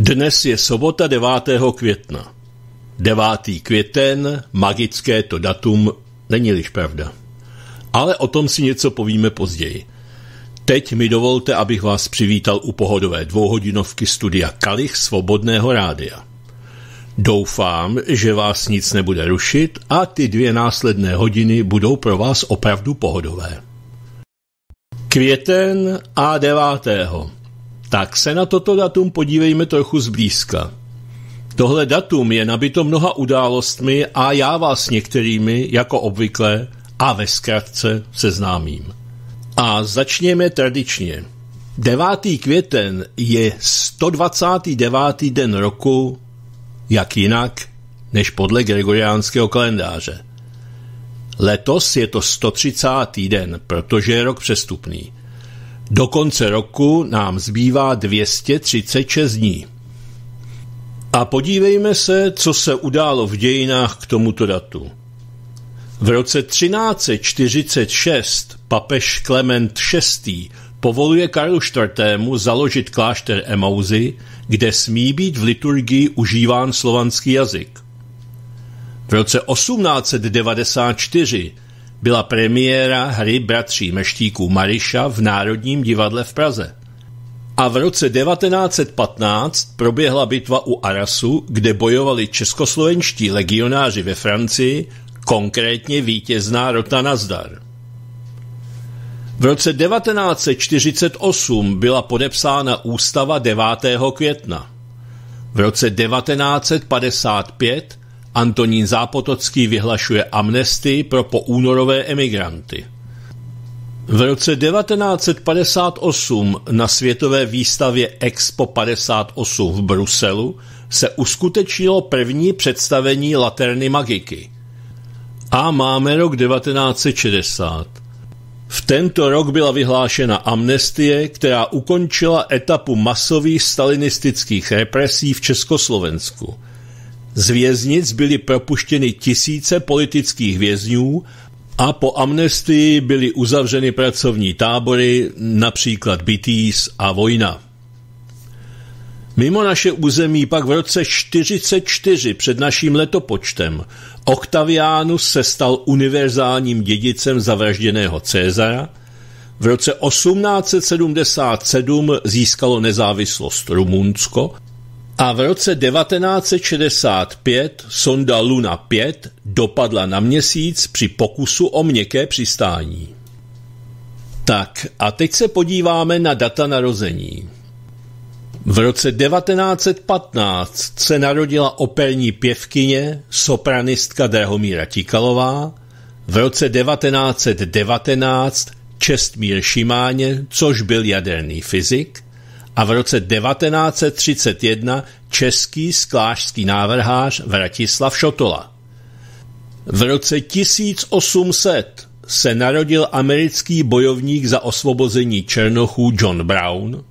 Dnes je sobota 9. května. 9. květen, magické to datum, není-liž pravda. Ale o tom si něco povíme později. Teď mi dovolte, abych vás přivítal u pohodové dvouhodinovky studia Kalich Svobodného rádia. Doufám, že vás nic nebude rušit a ty dvě následné hodiny budou pro vás opravdu pohodové. Květen a 9. Tak se na toto datum podívejme trochu zblízka. Tohle datum je nabito mnoha událostmi a já vás některými, jako obvykle, a ve zkratce seznámím. A začněme tradičně. 9. květen je 129. den roku, jak jinak, než podle gregoriánského kalendáře. Letos je to 130. den, protože je rok přestupný. Do konce roku nám zbývá 236 dní. A podívejme se, co se událo v dějinách k tomuto datu. V roce 1346 papež Klement VI. povoluje Karlu IV. založit klášter Emauzy, kde smí být v liturgii užíván slovanský jazyk. V roce 1894 byla premiéra hry bratří meštíků Mariša v Národním divadle v Praze. A v roce 1915 proběhla bitva u Arasu, kde bojovali českoslovenští legionáři ve Francii, konkrétně vítězná rota Nazdar. V roce 1948 byla podepsána ústava 9. května. V roce 1955 Antonín Zápotocký vyhlašuje amnestii pro poúnorové emigranty. V roce 1958 na světové výstavě Expo 58 v Bruselu se uskutečnilo první představení Laterny magiky. A máme rok 1960. V tento rok byla vyhlášena amnestie, která ukončila etapu masových stalinistických represí v Československu. Z věznic byly propuštěny tisíce politických vězňů a po amnestii byly uzavřeny pracovní tábory, například Bitýs a Vojna. Mimo naše území pak v roce 44 před naším letopočtem Octavianus se stal univerzálním dědicem zavražděného Cezara, v roce 1877 získalo nezávislost Rumunsko a v roce 1965 sonda Luna 5 dopadla na měsíc při pokusu o měkké přistání. Tak a teď se podíváme na data narození. V roce 1915 se narodila operní pěvkyně, sopranistka Drahomíra Tikalová, v roce 1919 Čestmír Šimáně, což byl jaderný fyzik, a v roce 1931 český sklářský návrhář Vratislav Šotola. V roce 1800 se narodil americký bojovník za osvobození Černochů John Brown,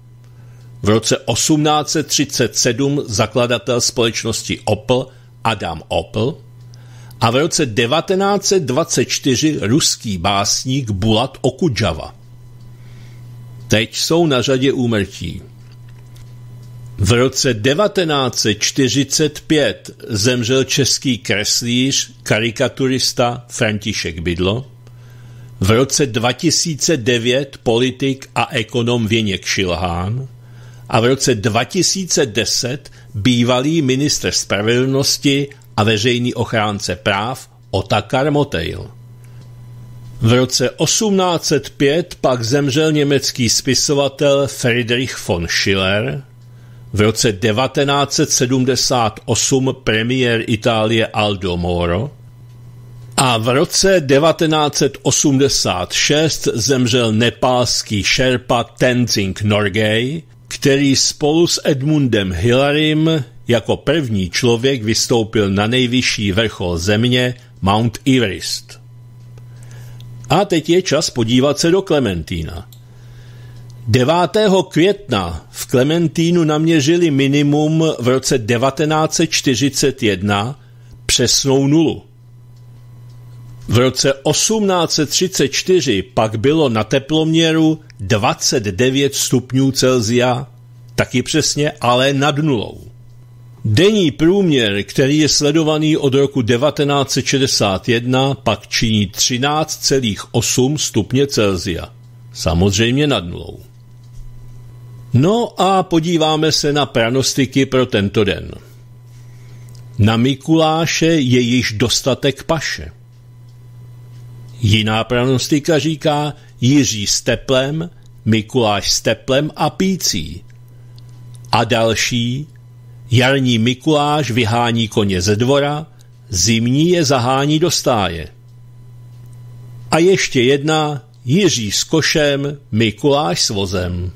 v roce 1837 zakladatel společnosti Opel Adam Opel a v roce 1924 ruský básník Bulat Okudžava. Teď jsou na řadě úmrtí. V roce 1945 zemřel český kreslíř, karikaturista František Bydlo. V roce 2009 politik a ekonom Věněk Šilhán a v roce 2010 bývalý ministr spravedlnosti a veřejný ochránce práv Otakar Motejl. V roce 1805 pak zemřel německý spisovatel Friedrich von Schiller, v roce 1978 premiér Itálie Aldo Moro a v roce 1986 zemřel nepálský šerpa Tenzing Norgay, který spolu s Edmundem Hillarym jako první člověk vystoupil na nejvyšší vrchol země Mount Everest. A teď je čas podívat se do Klementína. 9. května v Klementínu naměřili minimum v roce 1941 přesnou nulu. V roce 1834 pak bylo na teploměru 29 stupňů Celzia taky přesně, ale nad nulou. Denní průměr, který je sledovaný od roku 1961, pak činí 13,8 stupně Celsia. Samozřejmě nad nulou. No a podíváme se na pranostiky pro tento den. Na Mikuláše je již dostatek paše. Jiná pranostika říká Jiří s teplem, Mikuláš s teplem a pící. A další Jarní Mikuláš vyhání koně ze dvora, zimní je zahání do stáje. A ještě jedna Jiří s košem, Mikuláš s vozem.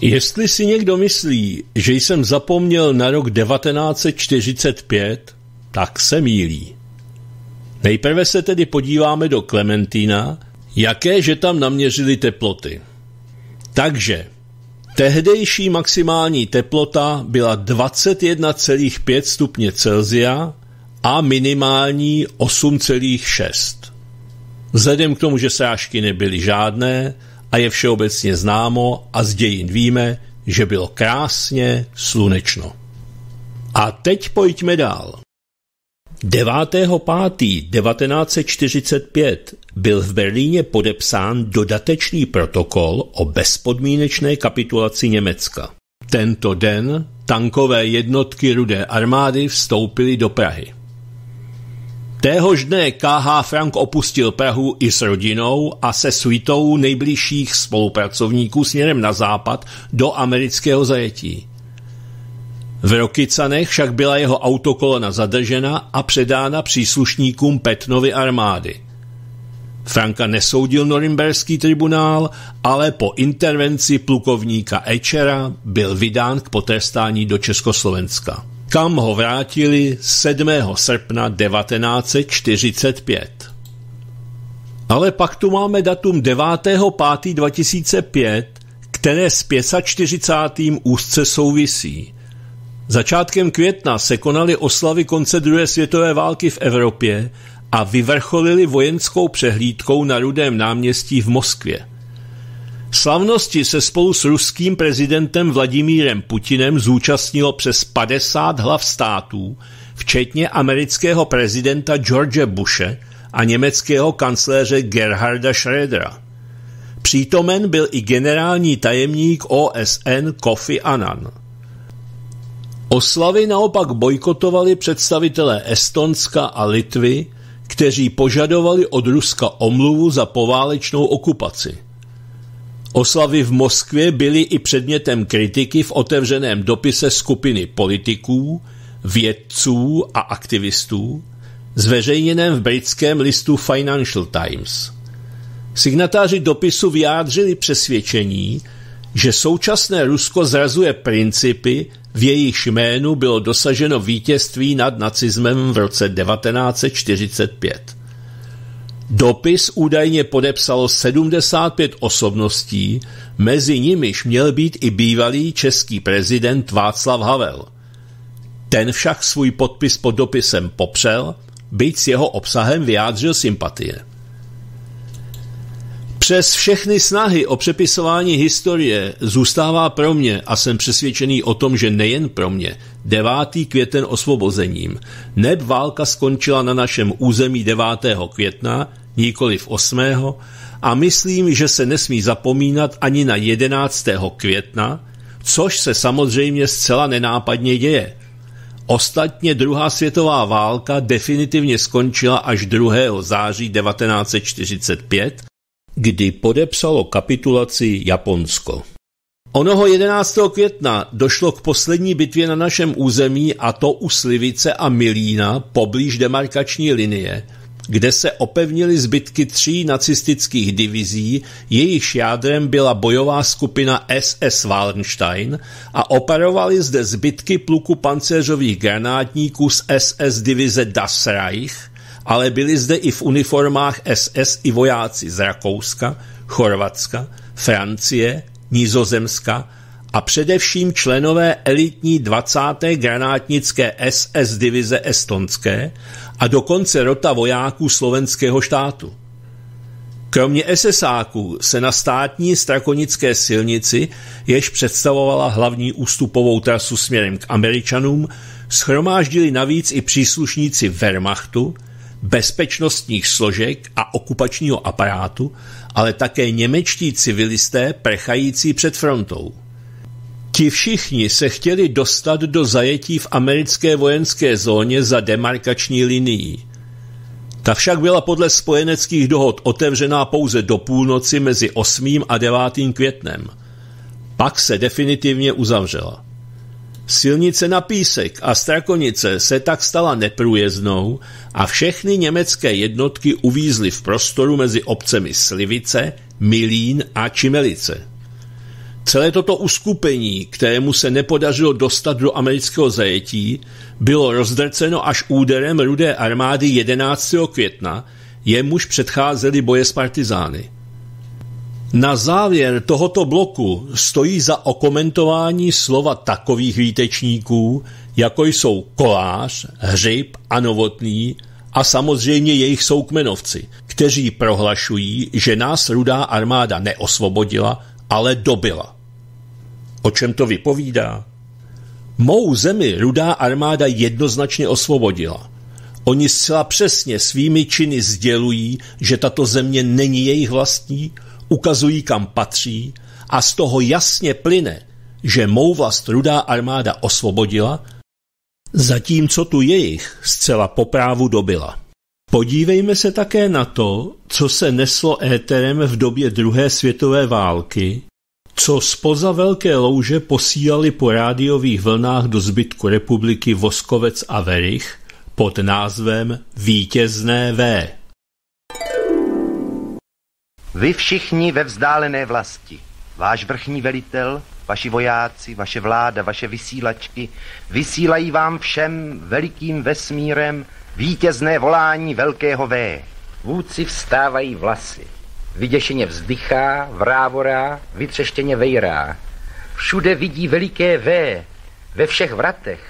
Jestli si někdo myslí, že jsem zapomněl na rok 1945, tak se mílí. Nejprve se tedy podíváme do Klementína, jaké že tam naměřili teploty. Takže tehdejší maximální teplota byla 21,5 stupně Celzia a minimální 8,6. Vzhledem k tomu, že srážky nebyly žádné, a je všeobecně známo a z dějin víme, že bylo krásně slunečno. A teď pojďme dál. 9.5.1945 byl v Berlíně podepsán dodatečný protokol o bezpodmínečné kapitulaci Německa. Tento den tankové jednotky Rudé armády vstoupily do Prahy. Téhož dne K.H. Frank opustil Prahu i s rodinou a se svítou nejbližších spolupracovníků směrem na západ do amerického zajetí. V Rokycanech však byla jeho autokolona zadržena a předána příslušníkům Petnovy armády. Franka nesoudil norimberský tribunál, ale po intervenci plukovníka Echera byl vydán k potrestání do Československa kam ho vrátili 7. srpna 1945. Ale pak tu máme datum 9.5.2005, které s 45. úzce souvisí. Začátkem května se konaly oslavy konce druhé světové války v Evropě a vyvrcholily vojenskou přehlídkou na Rudém náměstí v Moskvě. Slavnosti se spolu s ruským prezidentem Vladimírem Putinem zúčastnilo přes 50 hlav států, včetně amerického prezidenta George Bushe a německého kancléře Gerharda Schrödera. Přítomen byl i generální tajemník OSN Kofi Annan. Oslavy naopak bojkotovali představitelé Estonska a Litvy, kteří požadovali od Ruska omluvu za poválečnou okupaci. Oslavy v Moskvě byly i předmětem kritiky v otevřeném dopise skupiny politiků, vědců a aktivistů, zveřejněném v britském listu Financial Times. Signatáři dopisu vyjádřili přesvědčení, že současné Rusko zrazuje principy, v jejich jménu bylo dosaženo vítězství nad nacismem v roce 1945. Dopis údajně podepsalo 75 osobností, mezi nimiž měl být i bývalý český prezident Václav Havel. Ten však svůj podpis pod dopisem popřel, byť s jeho obsahem vyjádřil sympatie. Přes všechny snahy o přepisování historie zůstává pro mě, a jsem přesvědčený o tom, že nejen pro mě, 9. květen osvobozením. Neb válka skončila na našem území 9. května, v 8. a myslím, že se nesmí zapomínat ani na 11. května, což se samozřejmě zcela nenápadně děje. Ostatně druhá světová válka definitivně skončila až 2. září 1945, kdy podepsalo kapitulaci Japonsko. Onoho 11. května došlo k poslední bitvě na našem území a to u Slivice a Milína poblíž demarkační linie, kde se opevnily zbytky tří nacistických divizí, jejichž jádrem byla bojová skupina SS Wallenstein a operovali zde zbytky pluku pancéřových granátníků z SS divize Das Reich, ale byli zde i v uniformách SS i vojáci z Rakouska, Chorvatska, Francie, Nizozemska a především členové elitní 20. granátnické SS divize estonské a dokonce rota vojáků slovenského štátu. Kromě SSáků se na státní strakonické silnici, jež představovala hlavní ústupovou trasu směrem k Američanům, schromáždili navíc i příslušníci Wehrmachtu, bezpečnostních složek a okupačního aparátu, ale také němečtí civilisté prchající před frontou. Ti všichni se chtěli dostat do zajetí v americké vojenské zóně za demarkační linií. Ta však byla podle spojeneckých dohod otevřená pouze do půlnoci mezi 8. a 9. květnem. Pak se definitivně uzavřela. Silnice na Písek a Strakonice se tak stala neprůjezdnou a všechny německé jednotky uvízly v prostoru mezi obcemi Slivice, Milín a Čimelice. Celé toto uskupení, kterému se nepodařilo dostat do amerického zajetí, bylo rozdrceno až úderem rudé armády 11. května, jemuž předcházely boje s partizány. Na závěr tohoto bloku stojí za okomentování slova takových výtečníků, jako jsou Kolář, Hřib a Novotný a samozřejmě jejich soukmenovci, kteří prohlašují, že nás rudá armáda neosvobodila, ale dobila. O čem to vypovídá? Mou zemi rudá armáda jednoznačně osvobodila. Oni zcela přesně svými činy sdělují, že tato země není jejich vlastní, ukazují kam patří a z toho jasně plyne, že mou vlast rudá armáda osvobodila, zatímco tu jejich zcela po právu dobila. Podívejme se také na to, co se neslo éterem v době druhé světové války, co spoza Velké louže posílali po rádiových vlnách do zbytku republiky Voskovec a Verich pod názvem Vítězné V. Vy všichni ve vzdálené vlasti, váš vrchní velitel, vaši vojáci, vaše vláda, vaše vysílačky, vysílají vám všem velikým vesmírem vítězné volání velkého V. Vůdci vstávají vlasy. Vyděšeně vzdychá, vrávorá, vytřeštěně vejrá. Všude vidí veliké V, ve všech vratech,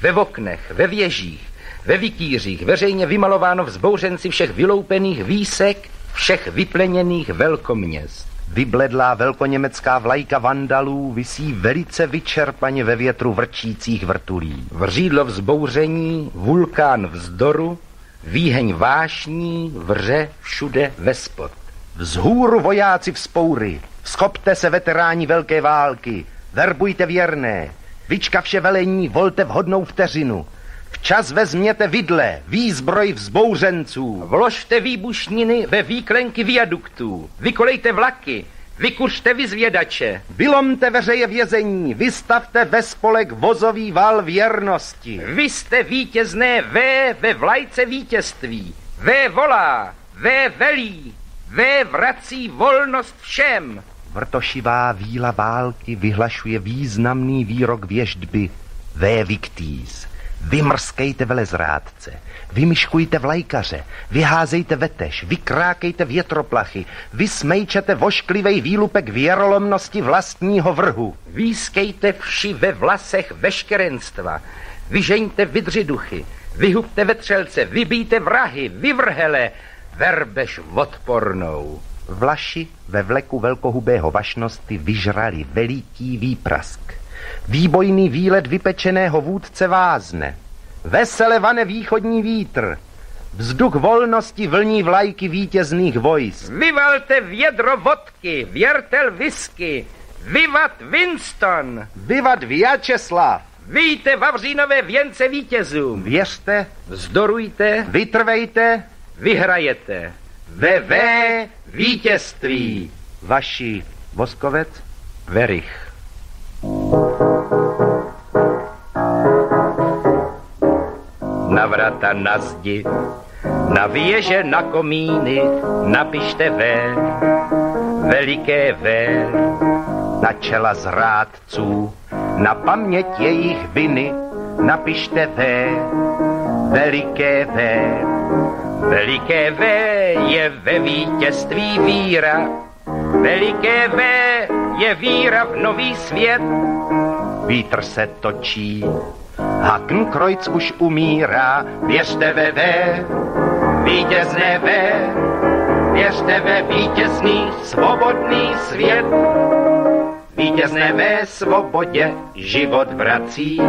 ve oknech, ve věžích, ve vikýřích, veřejně vymalováno vzbouřenci všech vyloupených výsek, všech vypleněných velkoměst. Vybledlá velkoněmecká vlajka vandalů visí velice vyčerpaně ve větru vrčících vrtulí. Vřídlo vzbouření, vulkán vzdoru, výheň vášní vře všude vespod. Vzhůru vojáci vzpoury, schopte se veteráni velké války, verbujte věrné, vyčka vše velení, volte vhodnou vteřinu, Včas vezměte vidle, výzbroj vzbouřenců. Vložte výbušniny ve výklenky viaduktů. Vykolejte vlaky. Vykuřte vyzvědače. Vylomte veřeje vězení. Vystavte ve spolek vozový val věrnosti. Vy jste vítězné V ve vlajce vítězství. V volá. V velí. V vrací volnost všem. Vrtošivá víla války vyhlašuje významný výrok věždby V victís. Vymrskejte velezrádce, vymyškujte vlajkaře, vyházejte vetež, vykrákejte větroplachy, vysmejčete vošklivej výlupek věrolomnosti vlastního vrhu. Výskejte vši ve vlasech veškerenstva, vyžeňte vydřiduchy, vyhubte vetřelce, vybíjte vrahy, vyvrhele, verbež odpornou. Vlaši ve vleku velkohubého vašnosti vyžrali veliký výprask. Výbojný výlet vypečeného vůdce vázne. Vesele vane východní vítr. Vzduch volnosti vlní vlajky vítězných vojsk. Vyvalte vědro vodky, věrtel whisky, vyvat Winston. Vyvat Vyačeslav. Víte Vavřínové věnce vítězům. Věřte, vzdorujte, vytrvejte, vyhrajete. Ve vé vítězství. Vaši Voskovec, Verich. Na vrata, na zdi, na věže, na komíny, napište V, veliké V. Na čela zrádců, na paměť jejich viny, napište V, veliké V. Veliké V je ve vítězství víra, veliké V je víra v nový svět. Vítr se točí, Hakenkreuz už umírá, věřte ve V, vítězné V, Věřte ve vítězný, svobodný svět. Vítězné ve svobodě život vrací.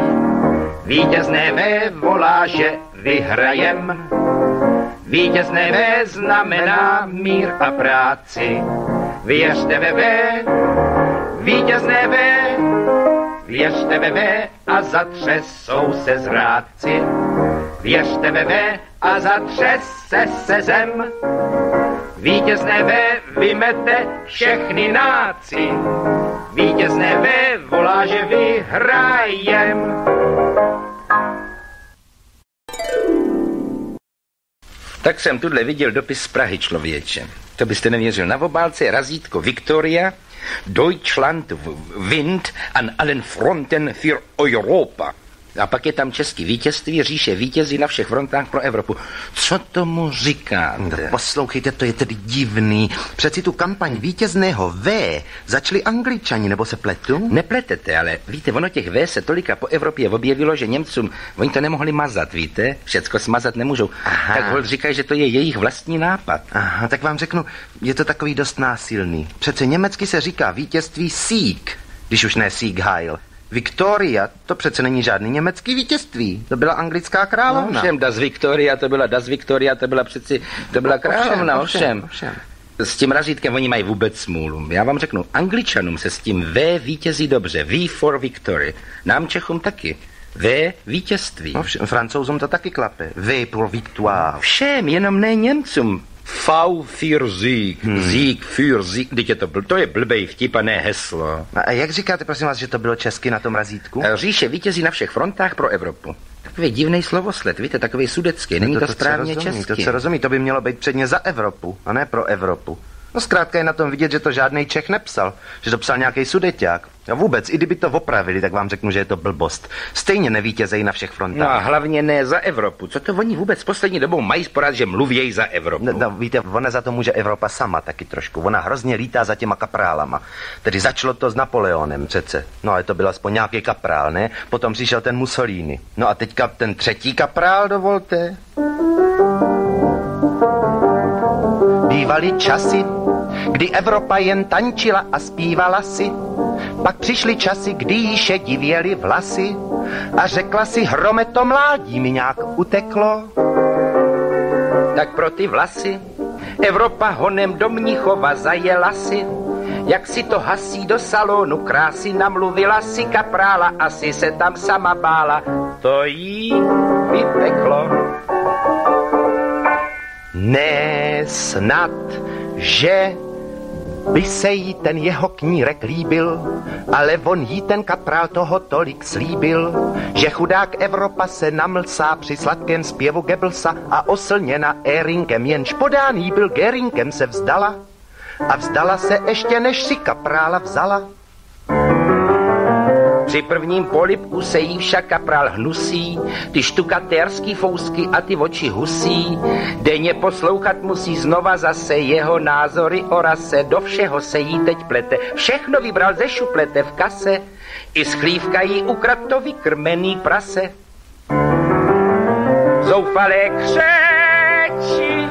Vítězné ve volá, že vyhrajem. Vítězné ve znamená mír a práci. Věřte ve ve, vítězné ve, věřte ve ve a zatřesou se zrádci. Věřte ve ve a zatřese se zem. Vítězné ve vymete všechny náci. Vítězné ve volá, že vyhrajem. Tak jsem tuhle viděl dopis z Prahy člověče. To byste nevěřil. Na obálce razítko Victoria, Deutschland Wind an allen Fronten für Europa. A pak je tam český vítězství, říše vítězí na všech frontách pro Evropu. Co tomu říkáte? No, poslouchejte, to je tedy divný. Přeci tu kampaň vítězného V začali angličani, nebo se pletu? Nepletete, ale víte, ono těch V se tolika po Evropě objevilo, že Němcům, oni to nemohli mazat, víte? Všecko smazat nemůžou. Aha. Tak hol říkají, že to je jejich vlastní nápad. Aha, tak vám řeknu, je to takový dost násilný. Přece německy se říká vítězství Sieg, když už ne Sieg Heil. Victoria, to přece není žádný německý vítězství. To byla anglická královna. No, všem, Das Victoria, to byla Das Victoria, to byla přeci, to byla královna, ovšem. ovšem. ovšem. S tím razítkem oni mají vůbec smůlu. Já vám řeknu, angličanům se s tím V vítězí dobře. V for victory. Nám Čechům taky. V vítězství. No všem, francouzům to taky klape. V pour victoire. Všem, jenom ne Němcům. V für Sieg. Hmm. Sieg für Sieg. Teď je to, bl- to je blbej vtip a ne heslo. A jak říkáte, prosím vás, že to bylo česky na tom razítku? Říše vítězí na všech frontách pro Evropu. Takový divný slovosled, víte, takový sudecký. Není no to, to, to správně rozumí, česky. To se rozumí, to by mělo být předně za Evropu, a ne pro Evropu. No zkrátka je na tom vidět, že to žádný Čech nepsal, že to psal nějaký sudeťák. A vůbec, i kdyby to opravili, tak vám řeknu, že je to blbost. Stejně nevítězejí na všech frontách. No a hlavně ne za Evropu. Co to oni vůbec poslední dobou mají sporad, že mluvějí za Evropu? No, no, víte, ona za to může Evropa sama taky trošku. Ona hrozně lítá za těma kaprálama. Tedy začalo to s Napoleonem přece. No ale to byl aspoň nějaký kaprál, ne? Potom přišel ten Mussolini. No a teďka ten třetí kaprál, dovolte. Bývaly časy, kdy Evropa jen tančila a zpívala si. Pak přišly časy, kdy jí divěly vlasy a řekla si, hrome to mládí mi nějak uteklo. Tak pro ty vlasy Evropa honem do Mnichova zajela si, jak si to hasí do salonu krásy, namluvila si kaprála, asi se tam sama bála, to jí vypeklo. Ne snad, že by se jí ten jeho knírek líbil, ale on jí ten kaprál toho tolik slíbil, že chudák Evropa se namlsá při sladkém zpěvu Gebelsa a oslněna Érinkem, jenž podání byl Gerinkem se vzdala a vzdala se ještě než si kaprála vzala. Při prvním polipku se jí však kaprál hnusí, ty štukatérský fousky a ty oči husí. Denně poslouchat musí znova zase jeho názory o rase, do všeho se jí teď plete. Všechno vybral ze šuplete v kase, i schlívka jí ukrad to vykrmený prase. Zoufalé křeči,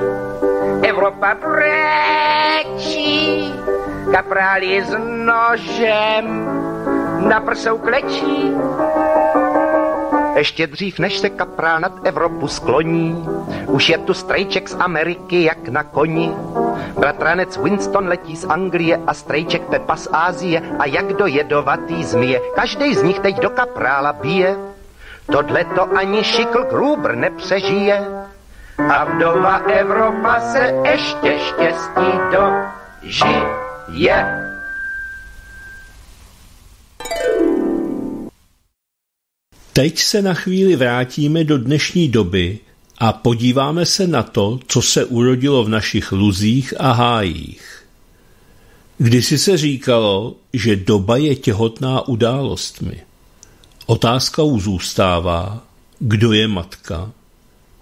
Evropa brečí, kaprál je s nožem, na prsou klečí. Ještě dřív, než se kaprál nad Evropu skloní, už je tu strejček z Ameriky jak na koni. Bratranec Winston letí z Anglie a strejček Pepa z Ázie a jak do jedovatý zmije. Každý z nich teď do kaprála bije. Tohle to ani šikl Gruber nepřežije. A vdova Evropa se ještě štěstí dožije. Teď se na chvíli vrátíme do dnešní doby a podíváme se na to, co se urodilo v našich luzích a hájích. Kdysi se říkalo, že doba je těhotná událostmi. Otázkou zůstává, kdo je matka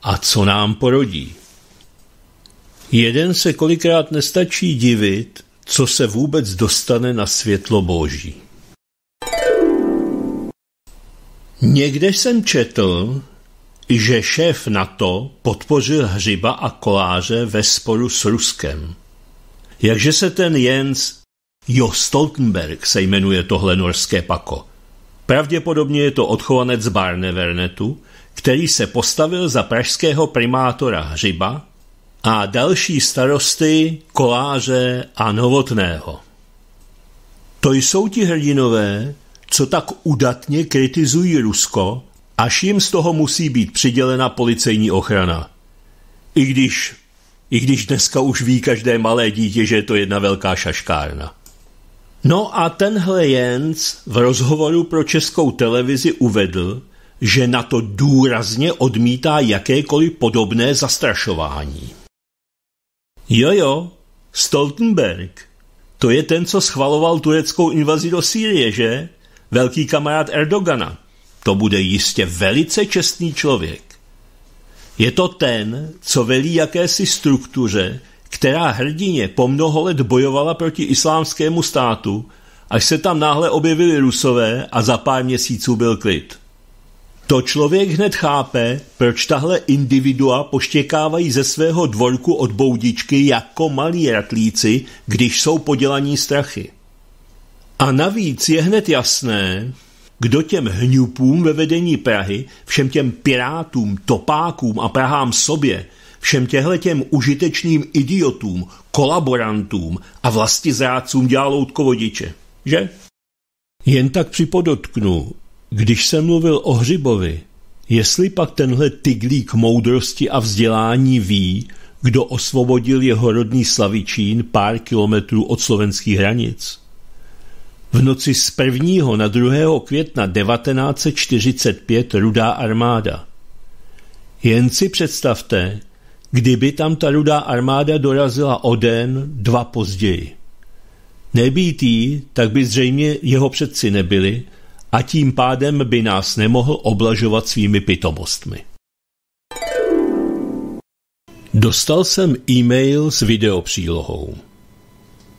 a co nám porodí. Jeden se kolikrát nestačí divit, co se vůbec dostane na světlo boží. Někde jsem četl, že šéf NATO podpořil Hřiba a Koláře ve sporu s Ruskem. Jakže se ten Jens Jo Stoltenberg se jmenuje tohle norské pako. Pravděpodobně je to odchovanec Barnevernetu, který se postavil za pražského primátora Hřiba a další starosty Koláře a Novotného. To jsou ti hrdinové, co tak udatně kritizují Rusko, až jim z toho musí být přidělena policejní ochrana. I když, i když dneska už ví každé malé dítě, že je to jedna velká šaškárna. No a tenhle Jens v rozhovoru pro českou televizi uvedl, že na to důrazně odmítá jakékoliv podobné zastrašování. Jojo, Stoltenberg, to je ten, co schvaloval tureckou invazi do Sýrie, že? Velký kamarád Erdogana. To bude jistě velice čestný člověk. Je to ten, co velí jakési struktuře, která hrdině po mnoho let bojovala proti islámskému státu, až se tam náhle objevili rusové a za pár měsíců byl klid. To člověk hned chápe, proč tahle individua poštěkávají ze svého dvorku od boudičky jako malí ratlíci, když jsou podělaní strachy. A navíc je hned jasné, kdo těm hňupům ve vedení Prahy, všem těm pirátům, topákům a Prahám sobě, všem těm užitečným idiotům, kolaborantům a vlastizrádcům dělal loutkovodiče, že? Jen tak připodotknu, když jsem mluvil o Hřibovi, jestli pak tenhle tyglík moudrosti a vzdělání ví, kdo osvobodil jeho rodný Slavičín pár kilometrů od slovenských hranic. V noci z 1. na 2. května 1945 rudá armáda. Jen si představte, kdyby tam ta rudá armáda dorazila o den, dva později. Nebýt jí, tak by zřejmě jeho předci nebyli a tím pádem by nás nemohl oblažovat svými pitomostmi. Dostal jsem e-mail s videopřílohou.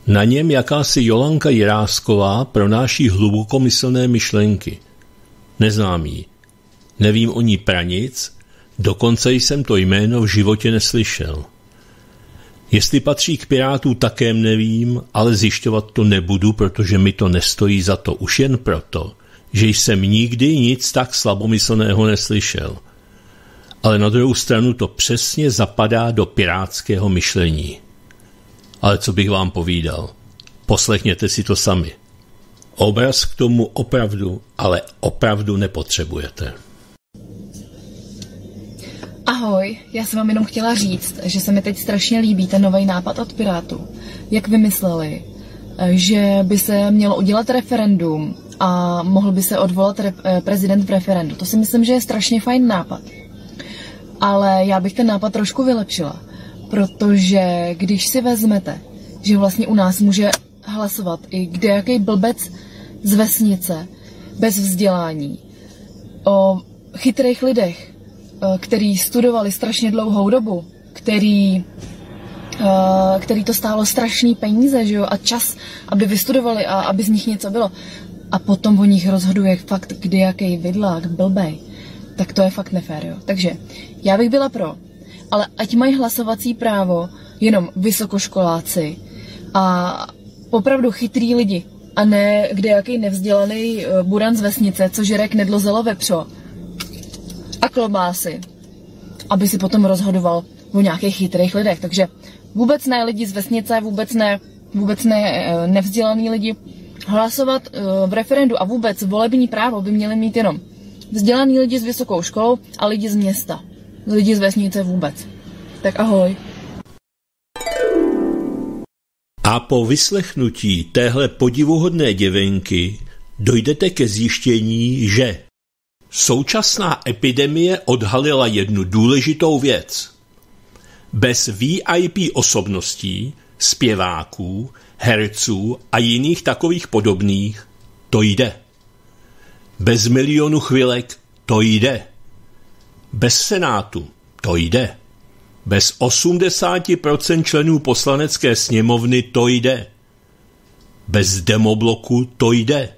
Na něm jakási Jolanka Jirásková pronáší hlubokomyslné myšlenky. Neznám jí. Nevím o ní pranic, dokonce jsem to jméno v životě neslyšel. Jestli patří k Pirátů také nevím, ale zjišťovat to nebudu, protože mi to nestojí za to už jen proto, že jsem nikdy nic tak slabomyslného neslyšel. Ale na druhou stranu to přesně zapadá do pirátského myšlení. Ale co bych vám povídal? Poslechněte si to sami. Obraz k tomu opravdu, ale opravdu nepotřebujete. Ahoj, já jsem vám jenom chtěla říct, že se mi teď strašně líbí ten nový nápad od Pirátů. Jak vymysleli, že by se mělo udělat referendum a mohl by se odvolat re- prezident v referendu. To si myslím, že je strašně fajn nápad. Ale já bych ten nápad trošku vylepšila. Protože když si vezmete, že vlastně u nás může hlasovat i kde jaký blbec z vesnice, bez vzdělání, o chytrých lidech, eh, který studovali strašně dlouhou dobu, který, eh, který to stálo strašný peníze že jo, a čas, aby vystudovali a aby z nich něco bylo. A potom o nich rozhoduje fakt, kdy jaký vidlák, blbej. Tak to je fakt nefér, jo. Takže já bych byla pro, ale ať mají hlasovací právo jenom vysokoškoláci a opravdu chytrý lidi a ne kde jaký nevzdělaný eh, buran z vesnice, co žere nedlozelo vepřo a klobásy, aby si potom rozhodoval o nějakých chytrých lidech. Takže vůbec ne lidi z vesnice, vůbec ne, vůbec ne eh, nevzdělaný lidi. Hlasovat eh, v referendu a vůbec volební právo by měli mít jenom vzdělaný lidi s vysokou školou a lidi z města lidi z vesnice vůbec. Tak ahoj. A po vyslechnutí téhle podivuhodné děvenky dojdete ke zjištění, že současná epidemie odhalila jednu důležitou věc. Bez VIP osobností, zpěváků, herců a jiných takových podobných to jde. Bez milionu chvilek to jde. Bez Senátu to jde. Bez 80% členů poslanecké sněmovny to jde. Bez demobloku to jde.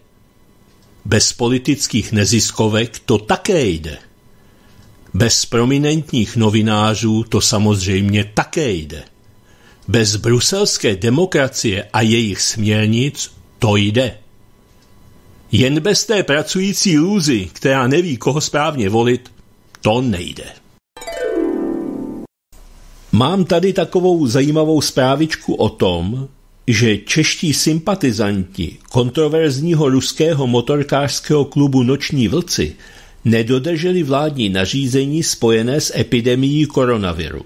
Bez politických neziskovek to také jde. Bez prominentních novinářů to samozřejmě také jde. Bez bruselské demokracie a jejich směrnic to jde. Jen bez té pracující lůzy, která neví, koho správně volit, to nejde. Mám tady takovou zajímavou zprávičku o tom, že čeští sympatizanti kontroverzního ruského motorkářského klubu Noční vlci nedodrželi vládní nařízení spojené s epidemií koronaviru.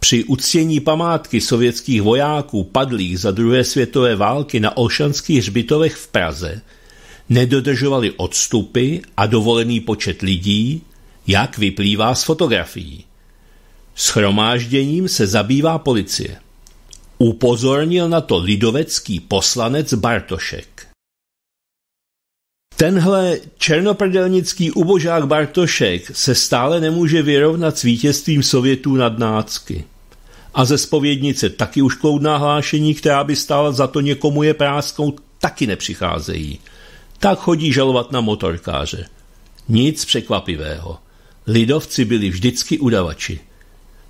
Při uctění památky sovětských vojáků padlých za druhé světové války na Olšanských hřbitovech v Praze nedodržovali odstupy a dovolený počet lidí, jak vyplývá z fotografií. Schromážděním se zabývá policie. Upozornil na to lidovecký poslanec Bartošek. Tenhle černoprdelnický ubožák Bartošek se stále nemůže vyrovnat s vítězstvím Sovětů nad nácky. A ze spovědnice taky už kloudná hlášení, která by stála za to někomu je prásknout, taky nepřicházejí. Tak chodí žalovat na motorkáře. Nic překvapivého. Lidovci byli vždycky udavači.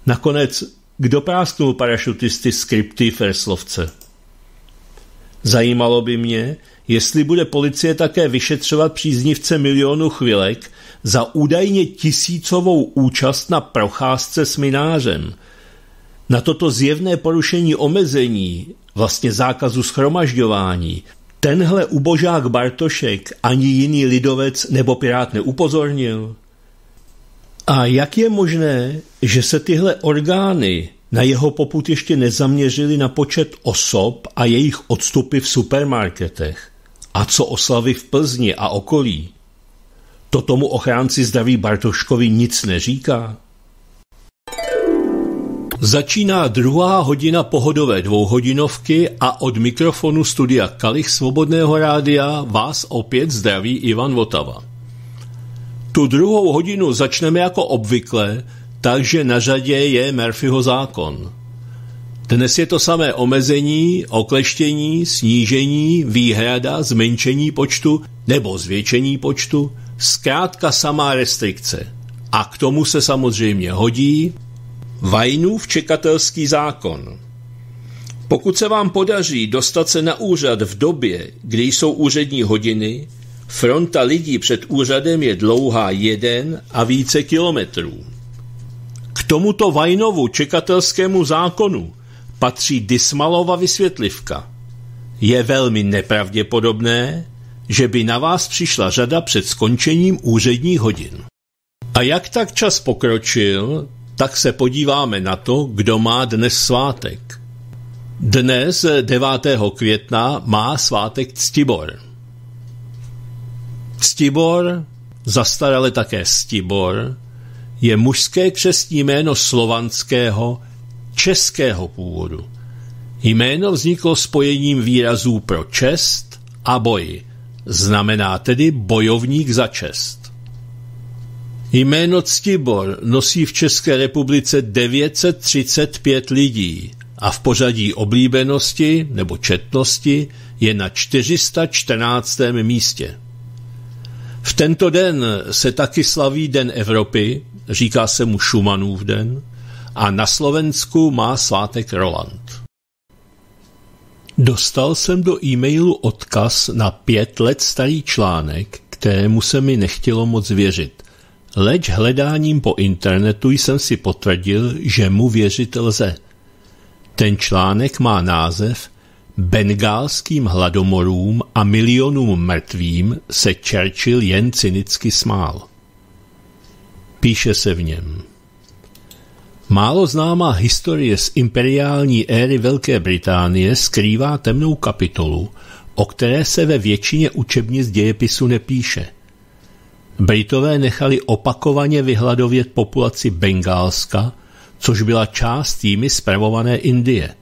Nakonec, kdo prásknul parašutisty skripty Ferslovce? Zajímalo by mě, jestli bude policie také vyšetřovat příznivce milionu chvilek za údajně tisícovou účast na procházce s minářem. Na toto zjevné porušení omezení, vlastně zákazu schromažďování, tenhle ubožák Bartošek ani jiný lidovec nebo pirát neupozornil? A jak je možné, že se tyhle orgány na jeho poput ještě nezaměřili na počet osob a jejich odstupy v supermarketech? A co oslavy v Plzni a okolí? To tomu ochránci zdraví Bartoškovi nic neříká? Začíná druhá hodina pohodové dvouhodinovky a od mikrofonu studia Kalich Svobodného rádia vás opět zdraví Ivan Votava. Tu druhou hodinu začneme jako obvykle, takže na řadě je Murphyho zákon. Dnes je to samé omezení, okleštění, snížení, výhrada, zmenšení počtu nebo zvětšení počtu, zkrátka samá restrikce. A k tomu se samozřejmě hodí Vajnův čekatelský zákon. Pokud se vám podaří dostat se na úřad v době, kdy jsou úřední hodiny, Fronta lidí před úřadem je dlouhá jeden a více kilometrů. K tomuto Vajnovu čekatelskému zákonu patří Dismalova vysvětlivka. Je velmi nepravděpodobné, že by na vás přišla řada před skončením úředních hodin. A jak tak čas pokročil, tak se podíváme na to, kdo má dnes svátek. Dnes, 9. května, má svátek Ctibor. Stibor, zastarale také Stibor, je mužské křestní jméno slovanského, českého původu. Jméno vzniklo spojením výrazů pro čest a boj, znamená tedy bojovník za čest. Jméno Ctibor nosí v České republice 935 lidí a v pořadí oblíbenosti nebo četnosti je na 414. místě. V tento den se taky slaví Den Evropy, říká se mu Šumanův den, a na Slovensku má svátek Roland. Dostal jsem do e-mailu odkaz na pět let starý článek, kterému se mi nechtělo moc věřit. Leč hledáním po internetu jsem si potvrdil, že mu věřit lze. Ten článek má název Bengálským hladomorům a milionům mrtvým se Churchill jen cynicky smál. Píše se v něm. Málo známá historie z imperiální éry Velké Británie skrývá temnou kapitolu, o které se ve většině učebnic dějepisu nepíše. Britové nechali opakovaně vyhladovět populaci Bengálska, což byla část jimi spravované Indie –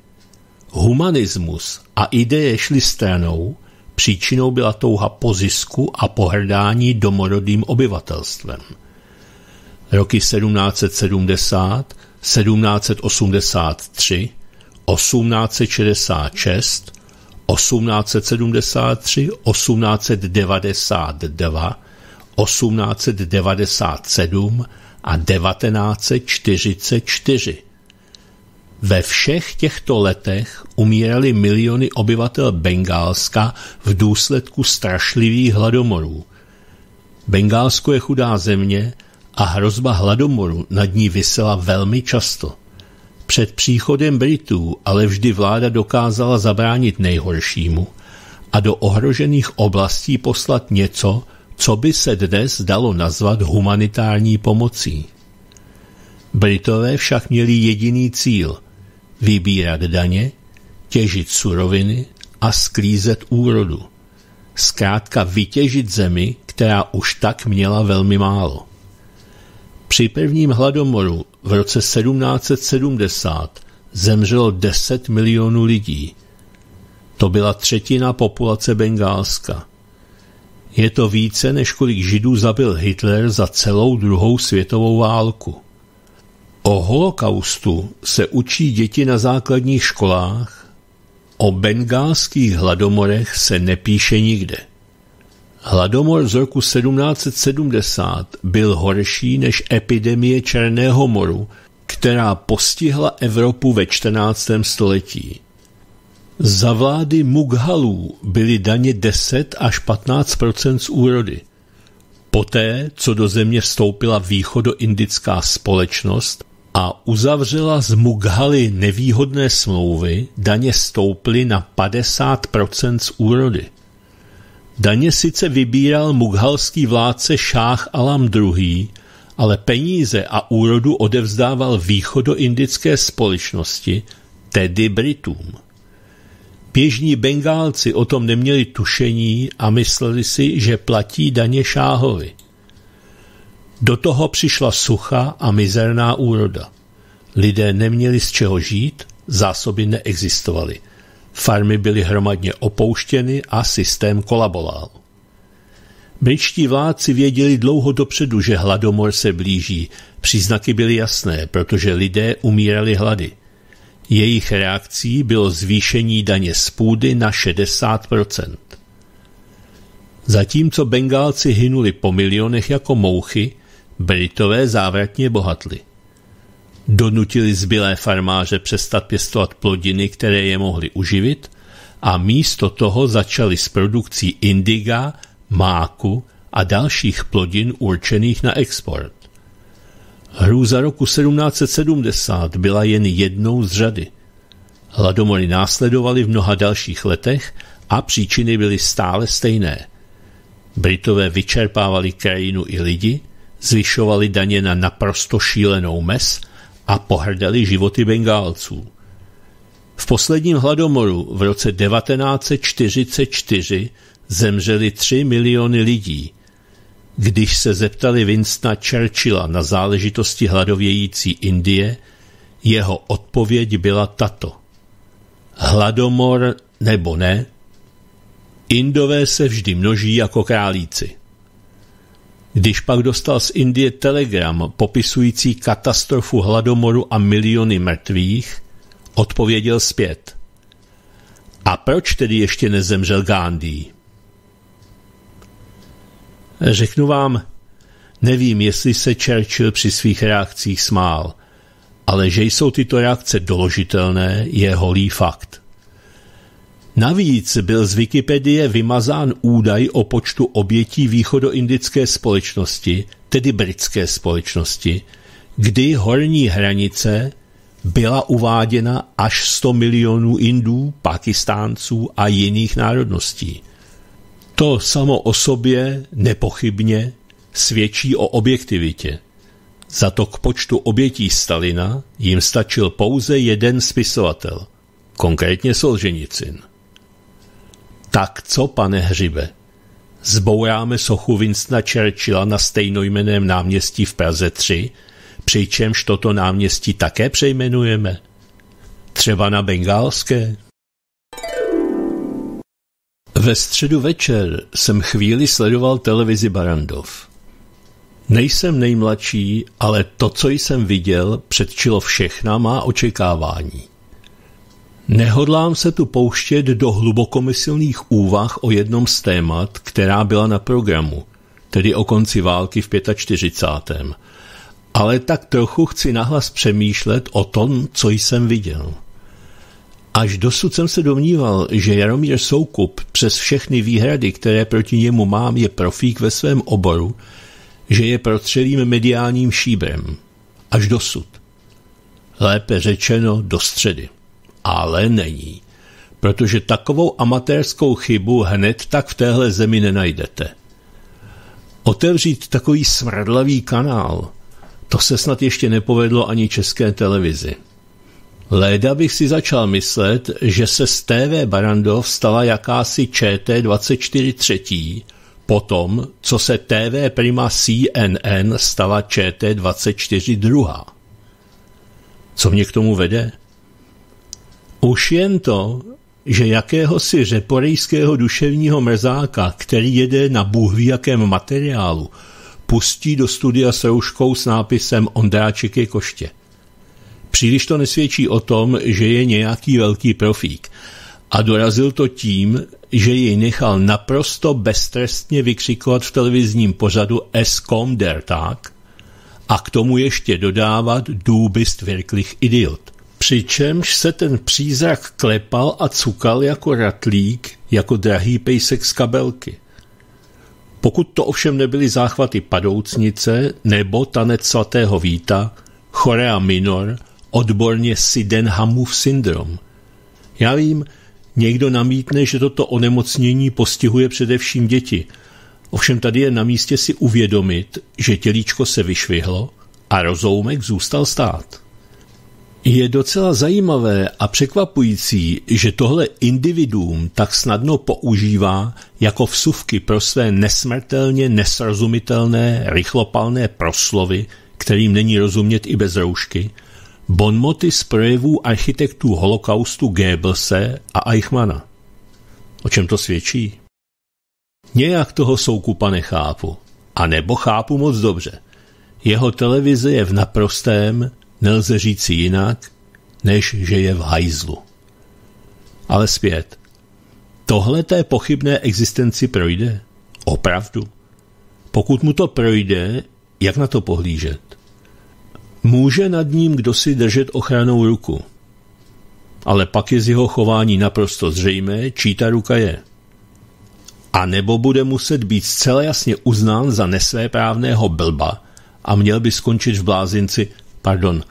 Humanismus a ideje šly stranou, příčinou byla touha po zisku a pohrdání domorodým obyvatelstvem. Roky 1770, 1783, 1866, 1873, 1892, 1897 a 1944. Ve všech těchto letech umírali miliony obyvatel Bengálska v důsledku strašlivých hladomorů. Bengálsko je chudá země a hrozba hladomoru nad ní vysela velmi často. Před příchodem Britů ale vždy vláda dokázala zabránit nejhoršímu a do ohrožených oblastí poslat něco, co by se dnes dalo nazvat humanitární pomocí. Britové však měli jediný cíl – vybírat daně, těžit suroviny a sklízet úrodu. Zkrátka vytěžit zemi, která už tak měla velmi málo. Při prvním hladomoru v roce 1770 zemřelo 10 milionů lidí. To byla třetina populace Bengálska. Je to více, než kolik židů zabil Hitler za celou druhou světovou válku. O holokaustu se učí děti na základních školách, o bengálských hladomorech se nepíše nikde. Hladomor z roku 1770 byl horší než epidemie Černého moru, která postihla Evropu ve 14. století. Za vlády Mughalů byly daně 10 až 15% z úrody. Poté, co do země vstoupila východoindická společnost a uzavřela z Mughaly nevýhodné smlouvy, daně stouply na 50% z úrody. Daně sice vybíral mughalský vládce Šách Alam II., ale peníze a úrodu odevzdával východoindické společnosti, tedy Britům. Běžní Bengálci o tom neměli tušení a mysleli si, že platí daně šáhovi. Do toho přišla sucha a mizerná úroda. Lidé neměli z čeho žít, zásoby neexistovaly. Farmy byly hromadně opouštěny a systém kolaboval. Britští vládci věděli dlouho dopředu, že hladomor se blíží. Příznaky byly jasné, protože lidé umírali hlady. Jejich reakcí bylo zvýšení daně z půdy na 60%. Zatímco Bengálci hynuli po milionech jako mouchy, Britové závratně bohatli. Donutili zbylé farmáře přestat pěstovat plodiny, které je mohly uživit a místo toho začali s produkcí indiga, máku a dalších plodin určených na export. Hrůza roku 1770 byla jen jednou z řady. Hladomory následovaly v mnoha dalších letech a příčiny byly stále stejné. Britové vyčerpávali krajinu i lidi, zvyšovali daně na naprosto šílenou mes a pohrdali životy Bengálců. V posledním hladomoru v roce 1944 zemřeli 3 miliony lidí. Když se zeptali Winstona Churchilla na záležitosti hladovějící Indie, jeho odpověď byla tato. Hladomor nebo ne, Indové se vždy množí jako králíci. Když pak dostal z Indie telegram popisující katastrofu hladomoru a miliony mrtvých, odpověděl zpět. A proč tedy ještě nezemřel Gandhi? Řeknu vám, nevím, jestli se Churchill při svých reakcích smál, ale že jsou tyto reakce doložitelné, je holý fakt. Navíc byl z Wikipedie vymazán údaj o počtu obětí východoindické společnosti, tedy britské společnosti, kdy horní hranice byla uváděna až 100 milionů Indů, Pakistánců a jiných národností. To samo o sobě nepochybně svědčí o objektivitě. Za to k počtu obětí Stalina jim stačil pouze jeden spisovatel, konkrétně Solženicin. Tak co, pane Hřibe? Zbouráme sochu Winstona Churchilla na stejnojmeném náměstí v Praze 3, přičemž toto náměstí také přejmenujeme? Třeba na Bengálské? Ve středu večer jsem chvíli sledoval televizi Barandov. Nejsem nejmladší, ale to, co jsem viděl, předčilo všechna má očekávání. Nehodlám se tu pouštět do hlubokomyslných úvah o jednom z témat, která byla na programu, tedy o konci války v 45. ale tak trochu chci nahlas přemýšlet o tom, co jsem viděl. Až dosud jsem se domníval, že Jaromír Soukup přes všechny výhrady, které proti němu mám, je profík ve svém oboru, že je protřelým mediálním šíbrem. Až dosud. Lépe řečeno do středy. Ale není. Protože takovou amatérskou chybu hned tak v téhle zemi nenajdete. Otevřít takový smradlavý kanál, to se snad ještě nepovedlo ani české televizi. Léda bych si začal myslet, že se z TV Barandov stala jakási ČT24 třetí, potom, co se TV Prima CNN stala ČT24 druhá. Co mě k tomu vede? Už jen to, že jakéhosi řeporejského duševního mrzáka, který jede na bůh jakém materiálu, pustí do studia s rouškou s nápisem Ondráček je koště. Příliš to nesvědčí o tom, že je nějaký velký profík. A dorazil to tím, že jej nechal naprosto beztrestně vykřikovat v televizním pořadu Es kom der Tag a k tomu ještě dodávat Du bist idiot. Přičemž se ten přízrak klepal a cukal jako ratlík, jako drahý pejsek z kabelky. Pokud to ovšem nebyly záchvaty padoucnice nebo tanec svatého víta, chorea minor, odborně Sydenhamův syndrom. Já vím, někdo namítne, že toto onemocnění postihuje především děti. Ovšem tady je na místě si uvědomit, že tělíčko se vyšvihlo a rozoumek zůstal stát. Je docela zajímavé a překvapující, že tohle individuum tak snadno používá jako vsuvky pro své nesmrtelně nesrozumitelné, rychlopalné proslovy, kterým není rozumět i bez roušky, bonmoty z projevů architektů holokaustu Goebbelse a Eichmana. O čem to svědčí? Nějak toho soukupa nechápu. A nebo chápu moc dobře. Jeho televize je v naprostém, nelze říci jinak, než že je v hajzlu. Ale zpět. Tohle té pochybné existenci projde? Opravdu? Pokud mu to projde, jak na to pohlížet? Může nad ním kdosi držet ochranou ruku. Ale pak je z jeho chování naprosto zřejmé, čí ta ruka je. A nebo bude muset být zcela jasně uznán za nesvéprávného blba a měl by skončit v blázinci Pardon,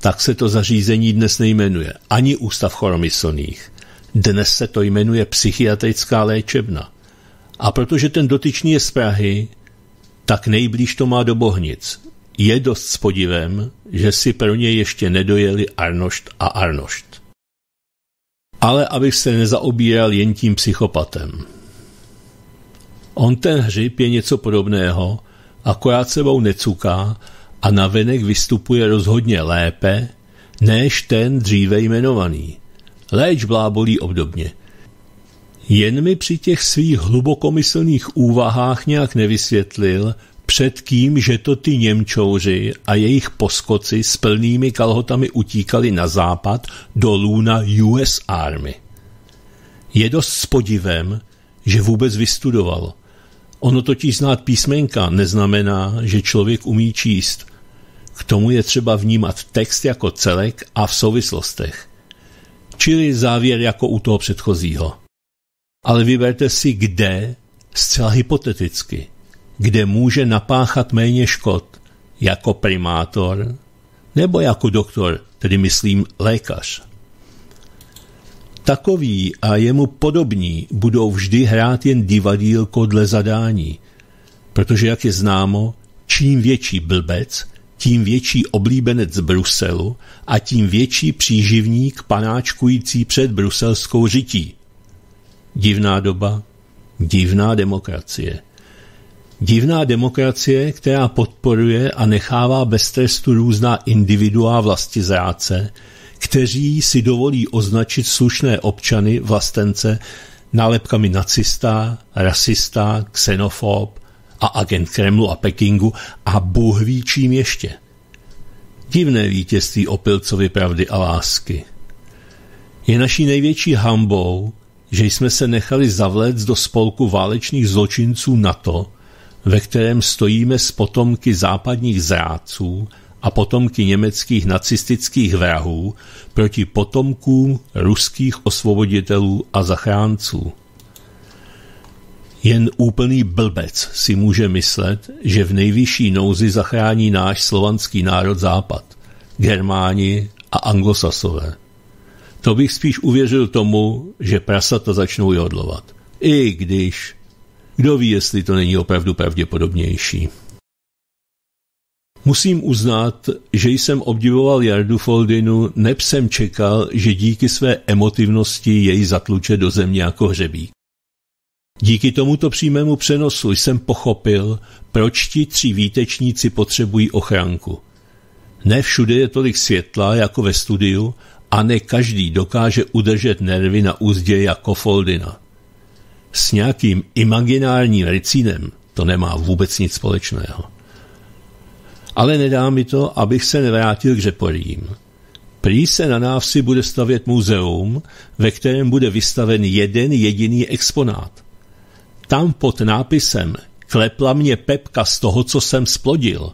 tak se to zařízení dnes nejmenuje. Ani ústav choromyslných. Dnes se to jmenuje psychiatrická léčebna. A protože ten dotyčný je z Prahy, tak nejblíž to má do Bohnic. Je dost s podivem, že si pro ně ještě nedojeli Arnošt a Arnošt. Ale abych se nezaobíral jen tím psychopatem. On ten hřib je něco podobného, akorát sebou necuká a navenek vystupuje rozhodně lépe než ten dříve jmenovaný. Léč blábolí obdobně. Jen mi při těch svých hlubokomyslných úvahách nějak nevysvětlil, před kým, že to ty Němčouři a jejich poskoci s plnými kalhotami utíkali na západ do lůna US Army. Je dost s podivem, že vůbec vystudoval. Ono totiž znát písmenka neznamená, že člověk umí číst. K tomu je třeba vnímat text jako celek a v souvislostech. Čili závěr jako u toho předchozího. Ale vyberte si kde, zcela hypoteticky, kde může napáchat méně škod, jako primátor nebo jako doktor, tedy myslím lékař. Takový a jemu podobní budou vždy hrát jen divadílko dle zadání, protože, jak je známo, čím větší blbec, tím větší oblíbenec Bruselu a tím větší příživník panáčkující před bruselskou řití. Divná doba, divná demokracie. Divná demokracie, která podporuje a nechává bez trestu různá individua vlasti zráce, kteří si dovolí označit slušné občany vlastence nálepkami nacista, rasista, xenofob, a agent Kremlu a Pekingu a Bůh ví čím ještě. Divné vítězství opilcovi pravdy a lásky. Je naší největší hambou, že jsme se nechali zavléct do spolku válečných zločinců NATO, ve kterém stojíme s potomky západních zrádců a potomky německých nacistických vrahů proti potomkům ruských osvoboditelů a zachránců. Jen úplný blbec si může myslet, že v nejvyšší nouzi zachrání náš slovanský národ západ, Germáni a anglosasové. To bych spíš uvěřil tomu, že prasata začnou jodlovat. I když, kdo ví, jestli to není opravdu pravděpodobnější. Musím uznat, že jsem obdivoval Jardu Foldinu, neb jsem čekal, že díky své emotivnosti jej zatluče do země jako hřebík. Díky tomuto přímému přenosu jsem pochopil, proč ti tři výtečníci potřebují ochranku. Ne všude je tolik světla jako ve studiu a ne každý dokáže udržet nervy na úzdě jako Foldina. S nějakým imaginárním ricínem to nemá vůbec nic společného. Ale nedá mi to, abych se nevrátil k řeporím. Prý se na návsi bude stavět muzeum, ve kterém bude vystaven jeden jediný exponát. Tam pod nápisem Klepla mě Pepka z toho, co jsem splodil,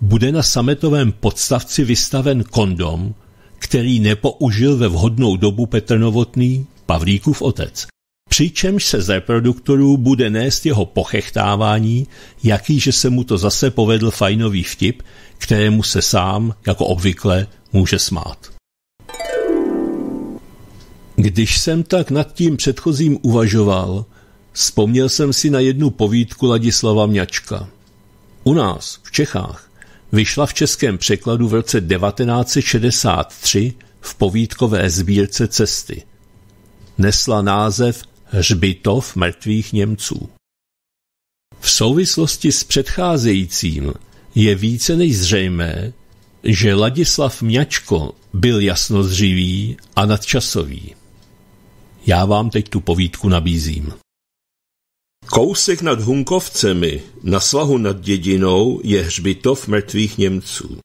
bude na sametovém podstavci vystaven kondom, který nepoužil ve vhodnou dobu Petr Novotný, Pavlíkův otec. Přičemž se z reproduktorů bude nést jeho pochechtávání, jaký, že se mu to zase povedl fajnový vtip, kterému se sám, jako obvykle, může smát. Když jsem tak nad tím předchozím uvažoval, Vzpomněl jsem si na jednu povídku Ladislava Mňačka. U nás, v Čechách, vyšla v českém překladu v roce 1963 v povídkové sbírce Cesty. Nesla název Hřbitov mrtvých Němců. V souvislosti s předcházejícím je více než zřejmé, že Ladislav Mňačko byl jasnozřivý a nadčasový. Já vám teď tu povídku nabízím. Kousek nad Hunkovcemi, na svahu nad dědinou, je hřbitov mrtvých Němců.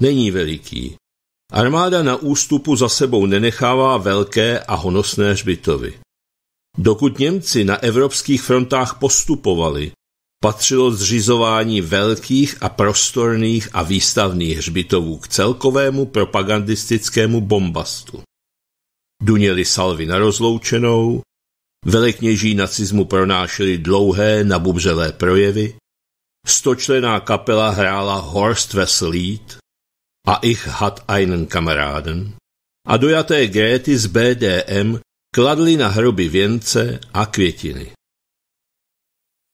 Není veliký. Armáda na ústupu za sebou nenechává velké a honosné hřbitovy. Dokud Němci na evropských frontách postupovali, patřilo zřizování velkých a prostorných a výstavných hřbitovů k celkovému propagandistickému bombastu. Duněli salvy na rozloučenou, Velekněží nacismu pronášeli dlouhé nabubřelé projevy, stočlená kapela hrála Horst Wesselied a Ich hat einen Kameraden a dojaté Gréty z BDM kladly na hroby věnce a květiny.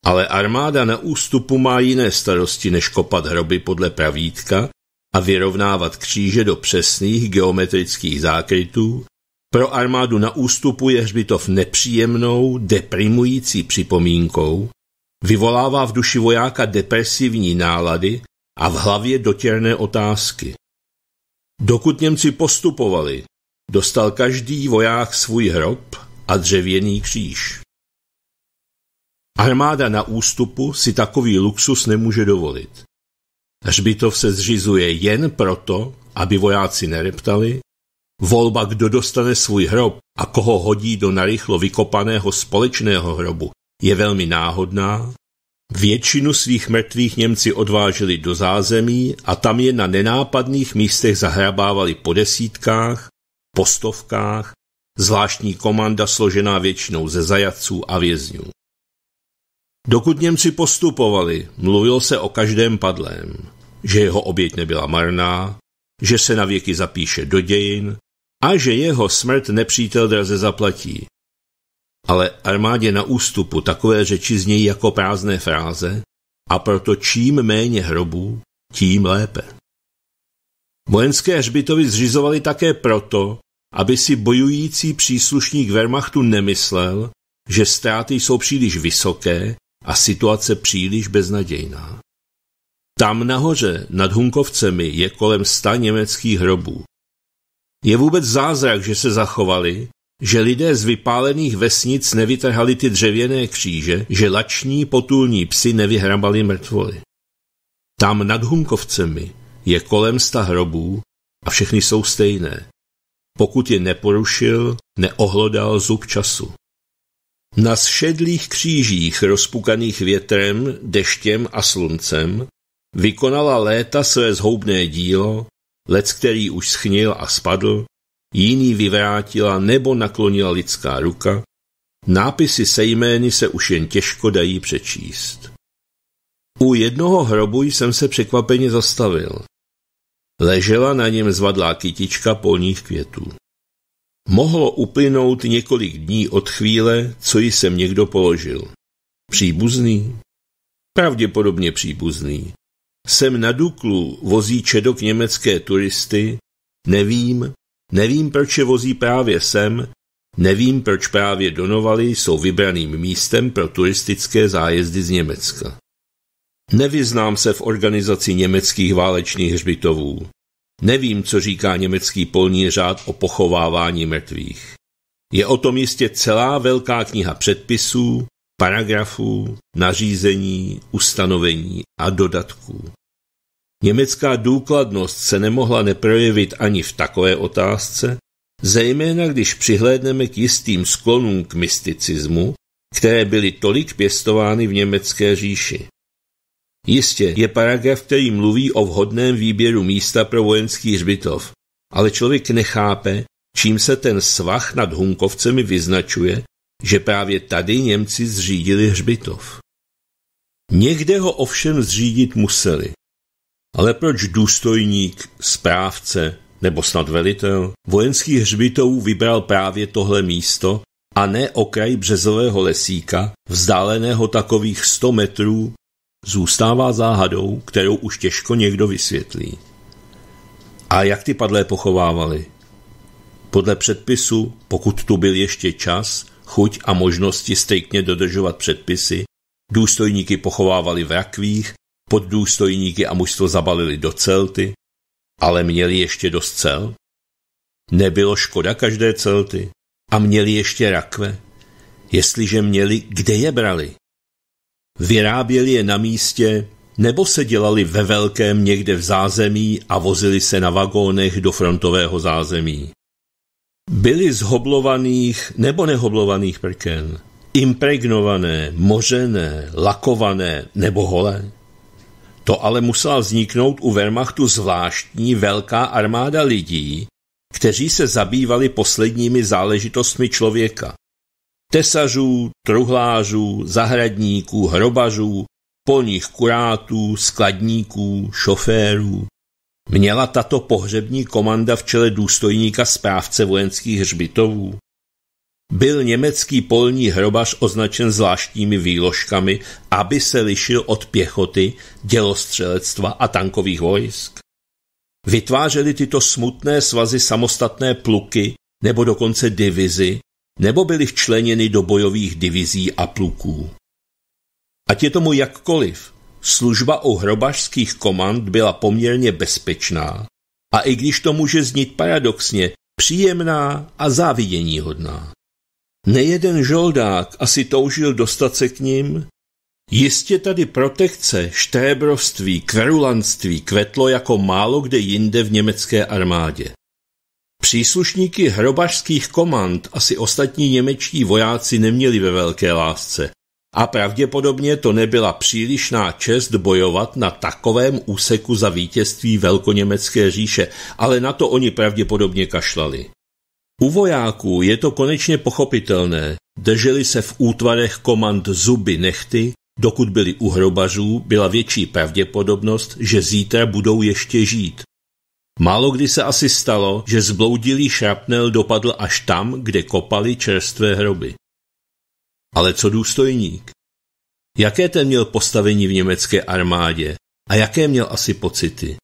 Ale armáda na ústupu má jiné starosti, než kopat hroby podle pravítka a vyrovnávat kříže do přesných geometrických zákrytů pro armádu na ústupu je hřbitov nepříjemnou, deprimující připomínkou, vyvolává v duši vojáka depresivní nálady a v hlavě dotěrné otázky. Dokud Němci postupovali, dostal každý voják svůj hrob a dřevěný kříž. Armáda na ústupu si takový luxus nemůže dovolit. Hřbitov se zřizuje jen proto, aby vojáci nereptali, Volba, kdo dostane svůj hrob a koho hodí do narychlo vykopaného společného hrobu, je velmi náhodná. Většinu svých mrtvých Němci odváželi do zázemí a tam je na nenápadných místech zahrabávali po desítkách, po stovkách, zvláštní komanda složená většinou ze zajatců a vězňů. Dokud Němci postupovali, mluvilo se o každém padlém, že jeho oběť nebyla marná, že se na věky zapíše do dějin a že jeho smrt nepřítel draze zaplatí. Ale armádě na ústupu takové řeči znějí jako prázdné fráze a proto čím méně hrobů, tím lépe. Vojenské hřbitovy zřizovali také proto, aby si bojující příslušník Wehrmachtu nemyslel, že ztráty jsou příliš vysoké a situace příliš beznadějná. Tam nahoře nad Hunkovcemi je kolem sta německých hrobů. Je vůbec zázrak, že se zachovali, že lidé z vypálených vesnic nevytrhali ty dřevěné kříže, že lační potulní psy nevyhrabali mrtvoly. Tam nad Hunkovcemi je kolem sta hrobů a všechny jsou stejné. Pokud je neporušil, neohlodal zub času. Na šedlých křížích rozpukaných větrem, deštěm a sluncem vykonala léta své zhoubné dílo, lec který už schnil a spadl, jiný vyvrátila nebo naklonila lidská ruka, nápisy se jmény se už jen těžko dají přečíst. U jednoho hrobu jsem se překvapeně zastavil. Ležela na něm zvadlá kytička polních květů. Mohlo uplynout několik dní od chvíle, co jsem někdo položil. Příbuzný? Pravděpodobně příbuzný. Jsem na Duklu vozí čedok německé turisty, nevím, nevím, proč je vozí právě sem, nevím, proč právě Donovali jsou vybraným místem pro turistické zájezdy z Německa. Nevyznám se v organizaci německých válečných hřbitovů. Nevím, co říká německý polní řád o pochovávání mrtvých. Je o tom jistě celá velká kniha předpisů, paragrafů, nařízení, ustanovení a dodatků. Německá důkladnost se nemohla neprojevit ani v takové otázce, zejména když přihlédneme k jistým sklonům k mysticismu, které byly tolik pěstovány v německé říši. Jistě je paragraf, který mluví o vhodném výběru místa pro vojenský hřbitov, ale člověk nechápe, čím se ten svah nad Hunkovcemi vyznačuje, že právě tady Němci zřídili hřbitov. Někde ho ovšem zřídit museli. Ale proč důstojník, správce nebo snad velitel vojenských hřbitovů vybral právě tohle místo a ne okraj březového lesíka, vzdáleného takových 100 metrů zůstává záhadou, kterou už těžko někdo vysvětlí. A jak ty padlé pochovávali? Podle předpisu, pokud tu byl ještě čas, chuť a možnosti striktně dodržovat předpisy, důstojníky pochovávali v rakvích, pod důstojníky a mužstvo zabalili do celty, ale měli ještě dost cel? Nebylo škoda každé celty? A měli ještě rakve? Jestliže měli, kde je brali? Vyráběli je na místě nebo se dělali ve velkém někde v zázemí a vozili se na vagónech do frontového zázemí. Byli z hoblovaných nebo nehoblovaných prken, impregnované, mořené, lakované nebo holé. To ale musela vzniknout u Wehrmachtu zvláštní velká armáda lidí, kteří se zabývali posledními záležitostmi člověka tesařů, truhlářů, zahradníků, hrobařů, polních kurátů, skladníků, šoférů. Měla tato pohřební komanda v čele důstojníka správce vojenských hřbitovů. Byl německý polní hrobař označen zvláštními výložkami, aby se lišil od pěchoty, dělostřelectva a tankových vojsk. Vytvářely tyto smutné svazy samostatné pluky nebo dokonce divizy, nebo byly včleněny do bojových divizí a pluků. Ať je tomu jakkoliv, služba u hrobařských komand byla poměrně bezpečná a i když to může znít paradoxně, příjemná a záviděníhodná. Nejeden žoldák asi toužil dostat se k ním, Jistě tady protekce, štébrovství, kverulantství kvetlo jako málo kde jinde v německé armádě. Příslušníky hrobařských komand asi ostatní němečtí vojáci neměli ve velké lásce a pravděpodobně to nebyla přílišná čest bojovat na takovém úseku za vítězství velkoněmecké říše, ale na to oni pravděpodobně kašlali. U vojáků je to konečně pochopitelné, drželi se v útvarech komand zuby nechty, dokud byli u hrobařů, byla větší pravděpodobnost, že zítra budou ještě žít. Málo kdy se asi stalo, že zbloudilý šrapnel dopadl až tam, kde kopali čerstvé hroby. Ale co důstojník? Jaké ten měl postavení v německé armádě a jaké měl asi pocity?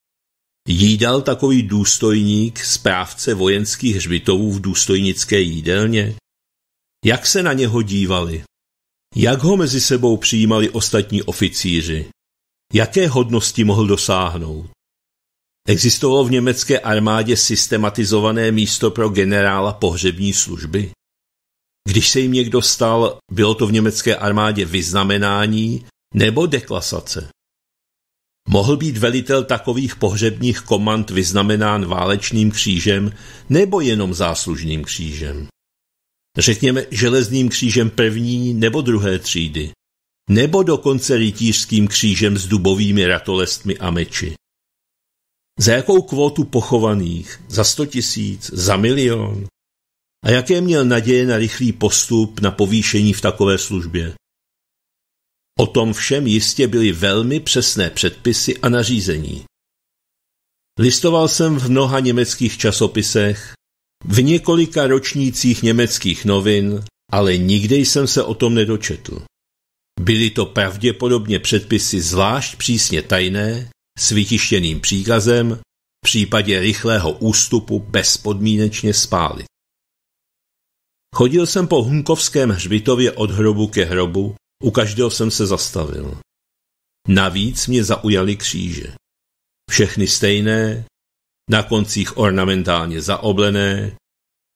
Jídal takový důstojník správce vojenských hřbitovů v důstojnické jídelně? Jak se na něho dívali? Jak ho mezi sebou přijímali ostatní oficíři? Jaké hodnosti mohl dosáhnout? Existovalo v německé armádě systematizované místo pro generála pohřební služby? Když se jim někdo stal, bylo to v německé armádě vyznamenání nebo deklasace? Mohl být velitel takových pohřebních komand vyznamenán válečným křížem nebo jenom záslužným křížem? řekněme železným křížem první nebo druhé třídy, nebo dokonce rytířským křížem s dubovými ratolestmi a meči. Za jakou kvotu pochovaných? Za sto tisíc? Za milion? A jaké měl naděje na rychlý postup, na povýšení v takové službě? O tom všem jistě byly velmi přesné předpisy a nařízení. Listoval jsem v mnoha německých časopisech, v několika ročnících německých novin, ale nikdy jsem se o tom nedočetl. Byly to pravděpodobně předpisy zvlášť přísně tajné, s vytištěným příkazem v případě rychlého ústupu bezpodmínečně spálit. Chodil jsem po Hunkovském hřbitově od hrobu ke hrobu, u každého jsem se zastavil. Navíc mě zaujaly kříže. Všechny stejné, na koncích ornamentálně zaoblené.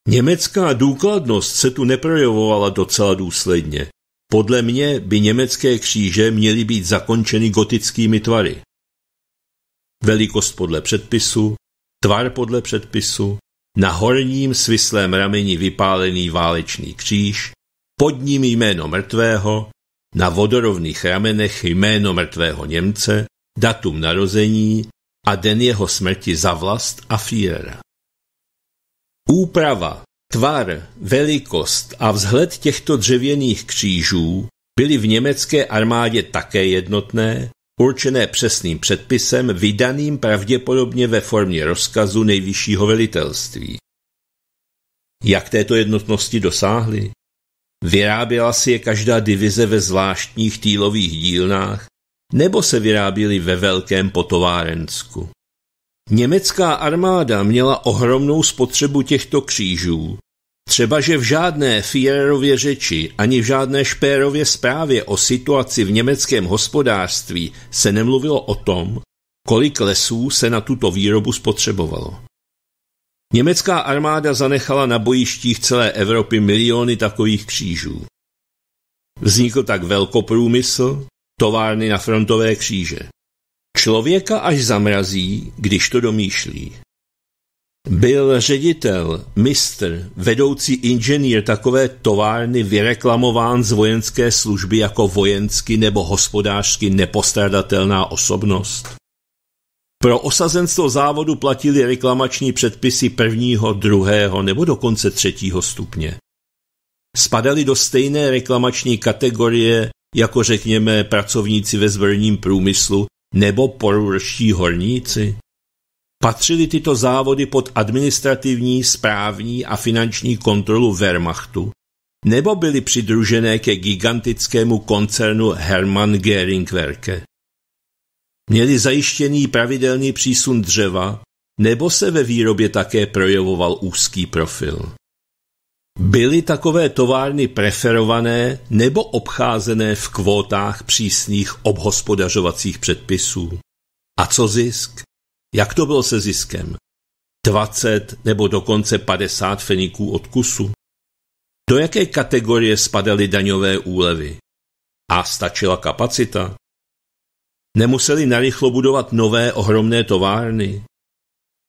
Německá důkladnost se tu neprojevovala docela důsledně. Podle mě by německé kříže měly být zakončeny gotickými tvary. Velikost podle předpisu, tvar podle předpisu, na horním svislém rameni vypálený válečný kříž, pod ním jméno mrtvého, na vodorovných ramenech jméno mrtvého Němce, datum narození a den jeho smrti za vlast a Führera. Úprava, tvar, velikost a vzhled těchto dřevěných křížů byly v německé armádě také jednotné, určené přesným předpisem, vydaným pravděpodobně ve formě rozkazu nejvyššího velitelství. Jak této jednotnosti dosáhli? Vyráběla si je každá divize ve zvláštních týlových dílnách, nebo se vyráběly ve velkém potovárensku. Německá armáda měla ohromnou spotřebu těchto křížů, třeba že v žádné Führerově řeči ani v žádné Špérově zprávě o situaci v německém hospodářství se nemluvilo o tom, kolik lesů se na tuto výrobu spotřebovalo. Německá armáda zanechala na bojištích celé Evropy miliony takových křížů. Vznikl tak velkoprůmysl, továrny na frontové kříže. Člověka až zamrazí, když to domýšlí. Byl ředitel, mistr, vedoucí inženýr takové továrny vyreklamován z vojenské služby jako vojensky nebo hospodářsky nepostradatelná osobnost? Pro osazenstvo závodu platili reklamační předpisy prvního, druhého nebo dokonce třetího stupně. Spadali do stejné reklamační kategorie jako řekněme pracovníci ve zbrojním průmyslu nebo porurští horníci? Patřily tyto závody pod administrativní, správní a finanční kontrolu Wehrmachtu, nebo byly přidružené ke gigantickému koncernu Hermann Göring Werke? Měli zajištěný pravidelný přísun dřeva, nebo se ve výrobě také projevoval úzký profil? Byly takové továrny preferované nebo obcházené v kvótách přísných obhospodařovacích předpisů? A co zisk? Jak to bylo se ziskem? 20 nebo dokonce 50 feniků od kusu? Do jaké kategorie spadaly daňové úlevy? A stačila kapacita? Nemuseli narychlo budovat nové ohromné továrny?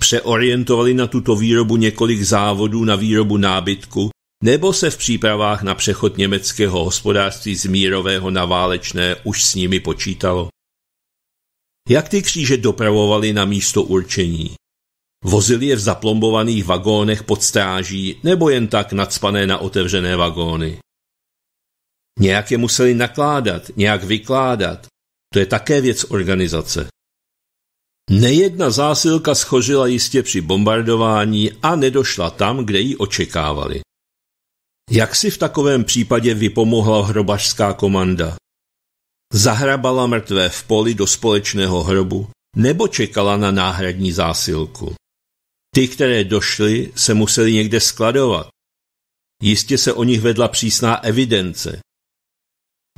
Přeorientovali na tuto výrobu několik závodů na výrobu nábytku nebo se v přípravách na přechod německého hospodářství z mírového na válečné už s nimi počítalo. Jak ty kříže dopravovali na místo určení? Vozili je v zaplombovaných vagónech pod stráží nebo jen tak nadspané na otevřené vagóny? Nějak je museli nakládat, nějak vykládat. To je také věc organizace. Nejedna zásilka schořila jistě při bombardování a nedošla tam, kde ji očekávali. Jak si v takovém případě vypomohla hrobařská komanda? Zahrabala mrtvé v poli do společného hrobu nebo čekala na náhradní zásilku? Ty, které došly, se museli někde skladovat. Jistě se o nich vedla přísná evidence.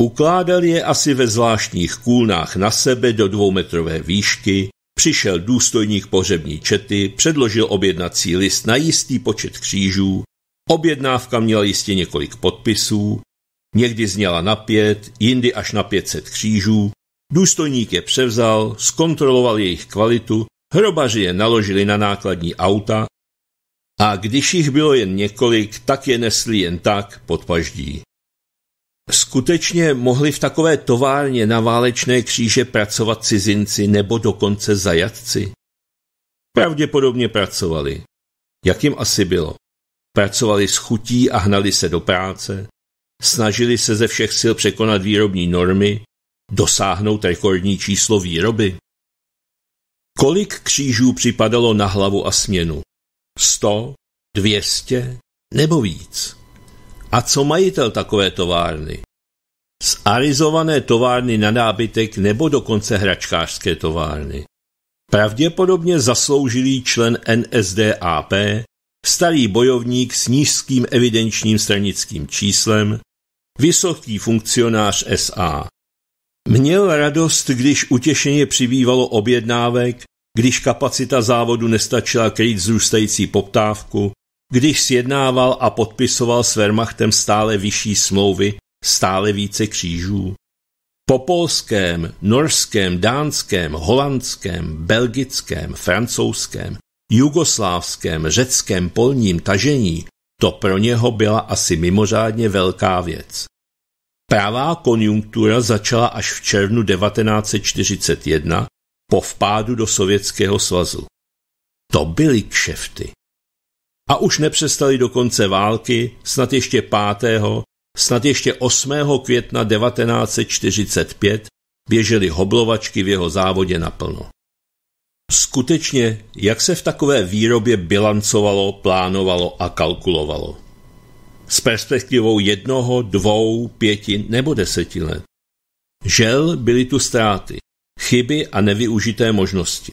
Ukládal je asi ve zvláštních kůlnách na sebe do dvoumetrové výšky, přišel důstojník pohřební čety, předložil objednací list na jistý počet křížů Objednávka měla jistě několik podpisů, někdy zněla na pět, jindy až na pětset křížů. Důstojník je převzal, zkontroloval jejich kvalitu, hrobaři je naložili na nákladní auta A když jich bylo jen několik, tak je nesli jen tak pod paždí. Skutečně mohli v takové továrně na válečné kříže pracovat cizinci nebo dokonce zajatci? Pravděpodobně pracovali. Jak jim asi bylo? Pracovali s chutí a hnali se do práce, snažili se ze všech sil překonat výrobní normy, dosáhnout rekordní číslo výroby. Kolik křížů připadalo na hlavu a směnu? Sto? Dvěstě? Nebo víc? A co majitel takové továrny? Zarizované továrny na nábytek nebo dokonce hračkářské továrny? Pravděpodobně zasloužilý člen NSDAP, starý bojovník s nízkým evidenčním stranickým číslem, vysoký funkcionář SA. Měl radost, když utěšeně přibývalo objednávek, když kapacita závodu nestačila krýt zrůstající poptávku, když sjednával a podpisoval s Wehrmachtem stále vyšší smlouvy, stále více křížů. Po polském, norském, dánském, holandském, belgickém, francouzském, jugoslávském, řeckém polním tažení to pro něho byla asi mimořádně velká věc. Pravá konjunktura začala až v červnu 1941 po vpádu do Sovětského svazu. To byly kšefty. A už nepřestali do konce války, snad ještě 5. snad ještě 8. května 1945 běžely hoblovačky v jeho závodě naplno. Skutečně, jak se v takové výrobě bilancovalo, plánovalo a kalkulovalo? S perspektivou jednoho, dvou, pěti nebo deseti let. Žel byly tu ztráty, chyby a nevyužité možnosti.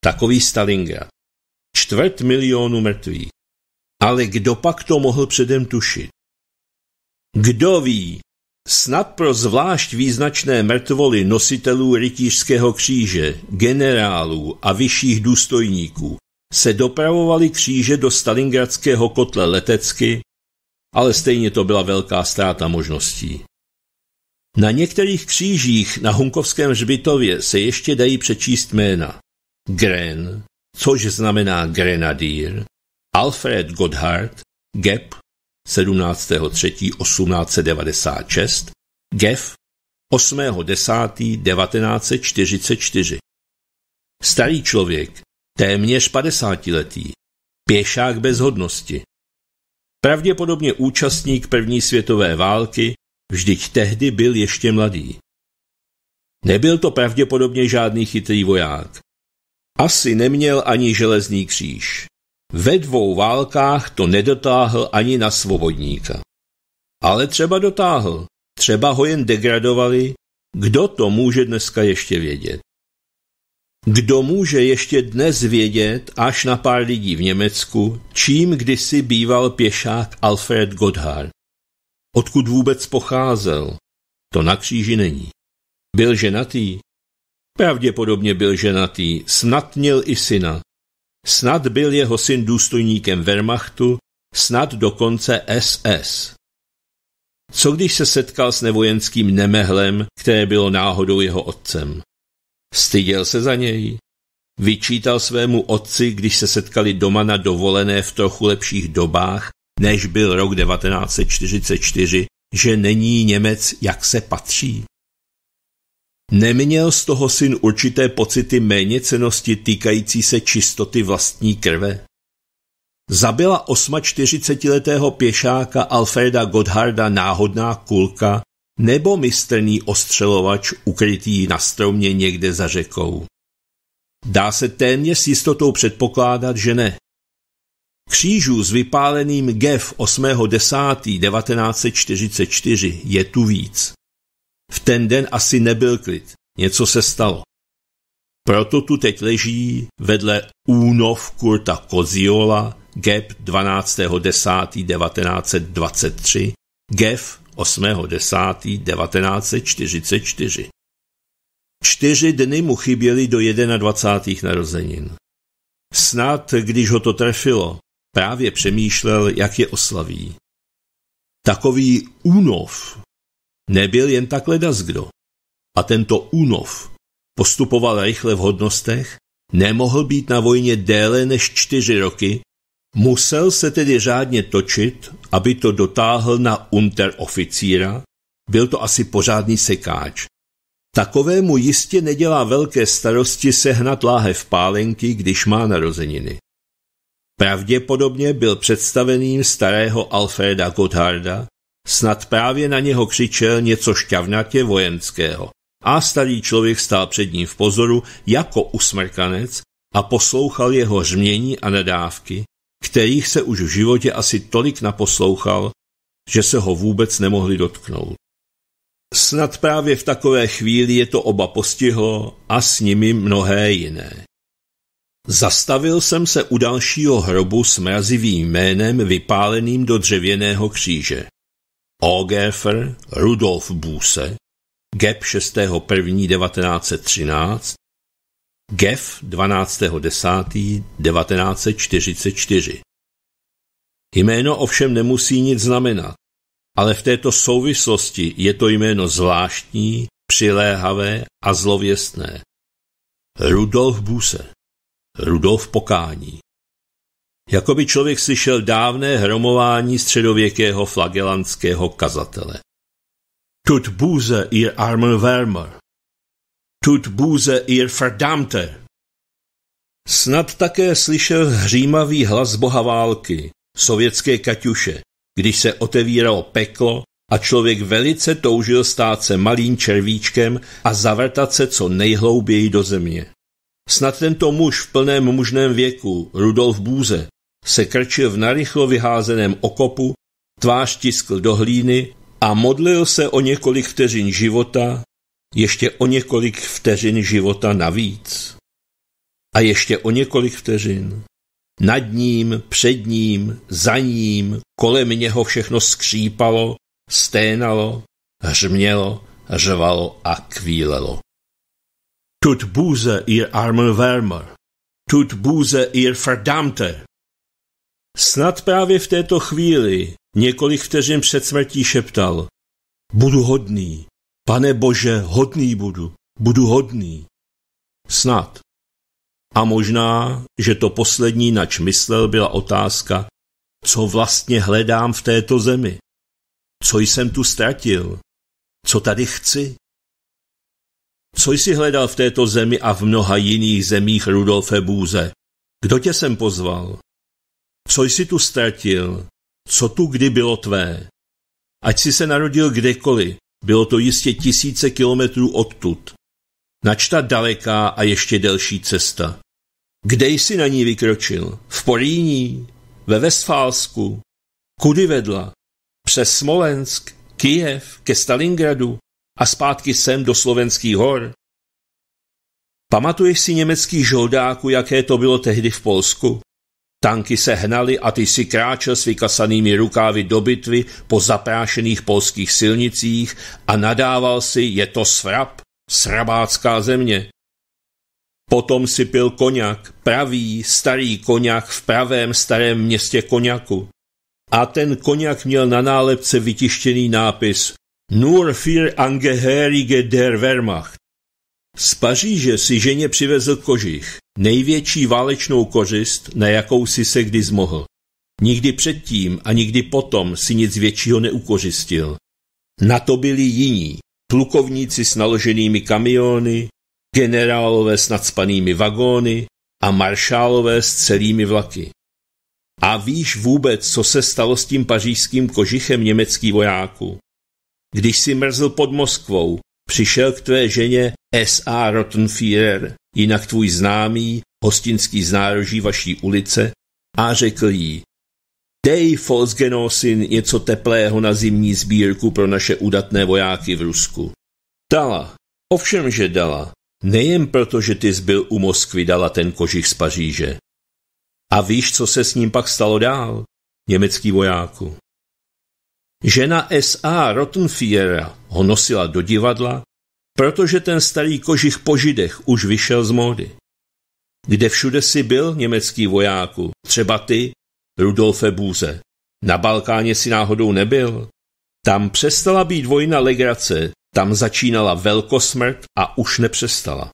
Takový Stalingrad. Čtvrt milionu mrtvých. Ale kdo pak to mohl předem tušit? Kdo ví, snad pro zvlášť význačné mrtvoly nositelů rytířského kříže, generálů a vyšších důstojníků se dopravovali kříže do stalingradského kotle letecky, ale stejně to byla velká ztráta možností. Na některých křížích na Hunkovském hřbitově se ještě dají přečíst jména. Gren, což znamená grenadír, Alfred Godhard, Gep 17.3.1896, Gef 8.10.1944. Starý člověk, téměř 50 letý, pěšák bez hodnosti. Pravděpodobně účastník první světové války, vždyť tehdy byl ještě mladý. Nebyl to pravděpodobně žádný chytrý voják. Asi neměl ani železný kříž. Ve dvou válkách to nedotáhl ani na svobodníka. Ale třeba dotáhl, třeba ho jen degradovali, kdo to může dneska ještě vědět? Kdo může ještě dnes vědět, až na pár lidí v Německu, čím kdysi býval pěšák Alfred Godhard? Odkud vůbec pocházel? To na kříži není. Byl ženatý? Pravděpodobně byl ženatý, snad měl i syna. Snad byl jeho syn důstojníkem Wehrmachtu, snad dokonce SS. Co když se setkal s nevojenským nemehlem, které bylo náhodou jeho otcem? Styděl se za něj? Vyčítal svému otci, když se setkali doma na dovolené v trochu lepších dobách, než byl rok 1944, že není Němec, jak se patří? Neměl z toho syn určité pocity méněcenosti týkající se čistoty vlastní krve? Zabila 48-letého pěšáka Alfreda Godharda náhodná kulka nebo mistrný ostřelovač ukrytý na stromě někde za řekou? Dá se téměř s jistotou předpokládat, že ne. Křížů s vypáleným GEF 8.10.1944 je tu víc. V ten den asi nebyl klid, něco se stalo. Proto tu teď leží vedle únov Kurta Koziola, GEP 12.10.1923, GEF 8.10.1944. Čtyři dny mu chyběly do 21. narozenin. Snad, když ho to trefilo, právě přemýšlel, jak je oslaví. Takový únov nebyl jen tak kdo. A tento únov postupoval rychle v hodnostech, nemohl být na vojně déle než čtyři roky, Musel se tedy řádně točit, aby to dotáhl na unteroficíra, byl to asi pořádný sekáč. Takovému jistě nedělá velké starosti sehnat láhev pálenky, když má narozeniny. Pravděpodobně byl představeným starého Alfreda Gottharda, snad právě na něho křičel něco šťavnatě vojenského. A starý člověk stál před ním v pozoru jako usmrkanec a poslouchal jeho řmění a nadávky, kterých se už v životě asi tolik naposlouchal, že se ho vůbec nemohli dotknout. Snad právě v takové chvíli je to oba postihlo a s nimi mnohé jiné. Zastavil jsem se u dalšího hrobu s mrazivým jménem vypáleným do dřevěného kříže. Ogerfer Rudolf Buse, Gep 6.1.1913, Gef 12.10.1944. Jméno ovšem nemusí nic znamenat, ale v této souvislosti je to jméno zvláštní, přiléhavé a zlověstné. Rudolf Buse, Rudolf Pokání. Jakoby člověk slyšel dávné hromování středověkého flagelantského kazatele. Tut Buse ihr armen Wärmer, Tut Buse ihr Verdammte. Snad také slyšel hřímavý hlas boha války, sovětské Kaťuše, když se otevíralo peklo a člověk velice toužil stát se malým červíčkem a zavrtat se co nejhlouběji do země. Snad tento muž v plném mužném věku, Rudolf Bůze, se krčil v narychlo vyházeném okopu, tvář tiskl do hlíny a modlil se o několik vteřin života, ještě o několik vteřin života navíc. A ještě o několik vteřin. Nad ním, před ním, za ním, kolem něho všechno skřípalo, sténalo, hřmělo, řvalo a kvílelo. Tut Buze ihr armen Wärmer, tut Buze ihr Verdammte. Snad právě v této chvíli, několik vteřin před smrtí šeptal, budu hodný, pane Bože, hodný budu, budu hodný. Snad. A možná, že to poslední, nač myslel, byla otázka, co vlastně hledám v této zemi? Co jsem tu ztratil? Co tady chci? Co jsi hledal v této zemi a v mnoha jiných zemích, Rudolfe Bůze? Kdo tě sem pozval? Co jsi tu ztratil? Co tu kdy bylo tvé? Ať si se narodil kdekoliv, bylo to jistě tisíce kilometrů odtud. Načta daleká a ještě delší cesta. Kde jsi na ní vykročil? V Poríní? Ve Westfálsku? Kudy vedla? Přes Smolensk, Kijev, ke Stalingradu a zpátky sem do slovenských hor? Pamatuješ si německých žoldáků, jaké to bylo tehdy v Polsku? Tanky se hnaly a ty si kráčel s vykasanými rukávy do bitvy po zaprášených polských silnicích a nadával si, je to svrab, srabácká země. Potom si pil koněk, pravý, starý koněk v pravém starém městě koněku. A ten koněk měl na nálepce vytištěný nápis Nur für Angehörige der Wehrmacht. Z Paříže si ženě přivezl kožich, největší válečnou kořist, na jakou si se kdy zmohl. Nikdy předtím a nikdy potom si nic většího neukořistil. Na to byli jiní, plukovníci s naloženými kamiony, generálové s nadspanými vagóny a maršálové s celými vlaky. A víš vůbec, co se stalo s tím pařížským kožichem německý vojáků? Když si mrzl pod Moskvou, přišel k tvé ženě S.A. Rottenführer, jinak tvůj známý, hostinský znároží vaší ulice, a řekl jí, dej Volksgenosin něco teplého na zimní sbírku pro naše udatné vojáky v Rusku. Dala, ovšem, že dala, nejen proto, že ty zbyl u Moskvy dala ten kožich z Paříže. A víš, co se s ním pak stalo dál, německý vojáku? Žena S.A. Rottenfiera ho nosila do divadla, protože ten starý kožich po židech už vyšel z módy. Kde všude si byl, německý vojáku, třeba ty, Rudolfe Bůze. Na Balkáně si náhodou nebyl. Tam přestala být vojna legrace, tam začínala velkosmrt a už nepřestala.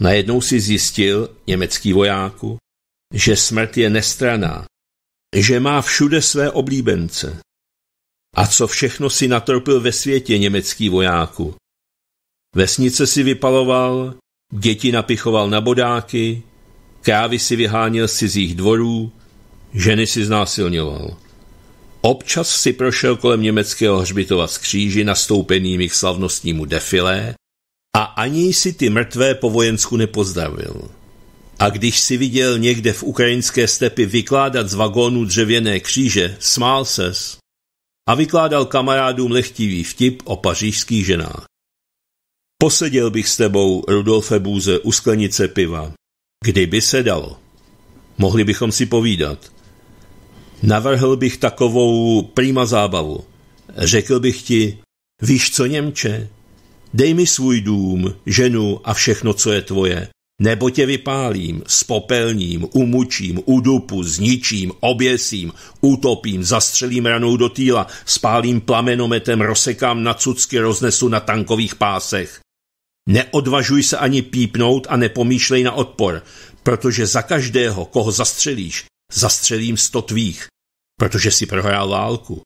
Najednou si zjistil, německý vojáku, že smrt je nestraná, že má všude své oblíbence. A co všechno si natropil ve světě německý vojáku. Vesnice si vypaloval, děti napichoval na bodáky, krávy si vyháněl z cizích dvorů, ženy si znásilňoval. Občas si prošel kolem německého hřbitova s kříži nastoupenými k slavnostnímu defilé a ani si ty mrtvé po vojensku nepozdravil. A když si viděl někde v ukrajinské stepy vykládat z vagónu dřevěné kříže, smál ses a vykládal kamarádům lehtivý vtip o pařížských ženách. Poseděl bych s tebou, Rudolfe Bůze, u sklenice piva. Kdyby se dalo. Mohli bychom si povídat. Navrhl bych takovou prima zábavu. Řekl bych ti, víš co, Němče, dej mi svůj dům, ženu a všechno, co je tvoje. Nebo tě vypálím, spopelním, umučím, udupu, zničím, oběsím, utopím, zastřelím ranou do týla, spálím plamenometem, rozsekám na cucky, roznesu na tankových pásech. Neodvažuj se ani pípnout a nepomýšlej na odpor, protože za každého, koho zastřelíš, zastřelím sto tvých, protože si prohrál válku.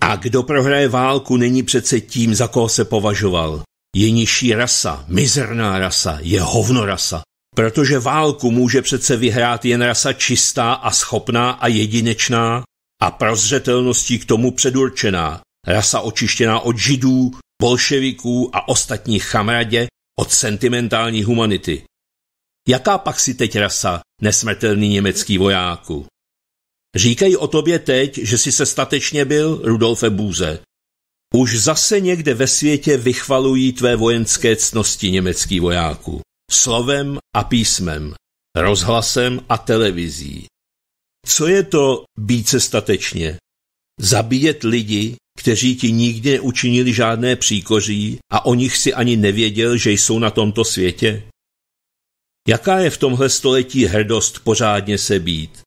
A kdo prohraje válku, není přece tím, za koho se považoval. Je nižší rasa, mizerná rasa, je hovnorasa. Protože válku může přece vyhrát jen rasa čistá a schopná a jedinečná a prozřetelností k tomu předurčená. Rasa očištěná od židů, bolševiků a ostatních chamradě, od sentimentální humanity. Jaká pak si teď rasa, nesmrtelný německý vojáku? Říkají o tobě teď, že jsi se statečně byl, Rudolfe Bůze. Už zase někde ve světě vychvalují tvé vojenské cnosti německý vojáku. Slovem a písmem, rozhlasem a televizí. Co je to být se statečně? Zabíjet lidi, kteří ti nikdy neučinili žádné příkoří a o nich si ani nevěděl, že jsou na tomto světě? Jaká je v tomhle století hrdost pořádně se být?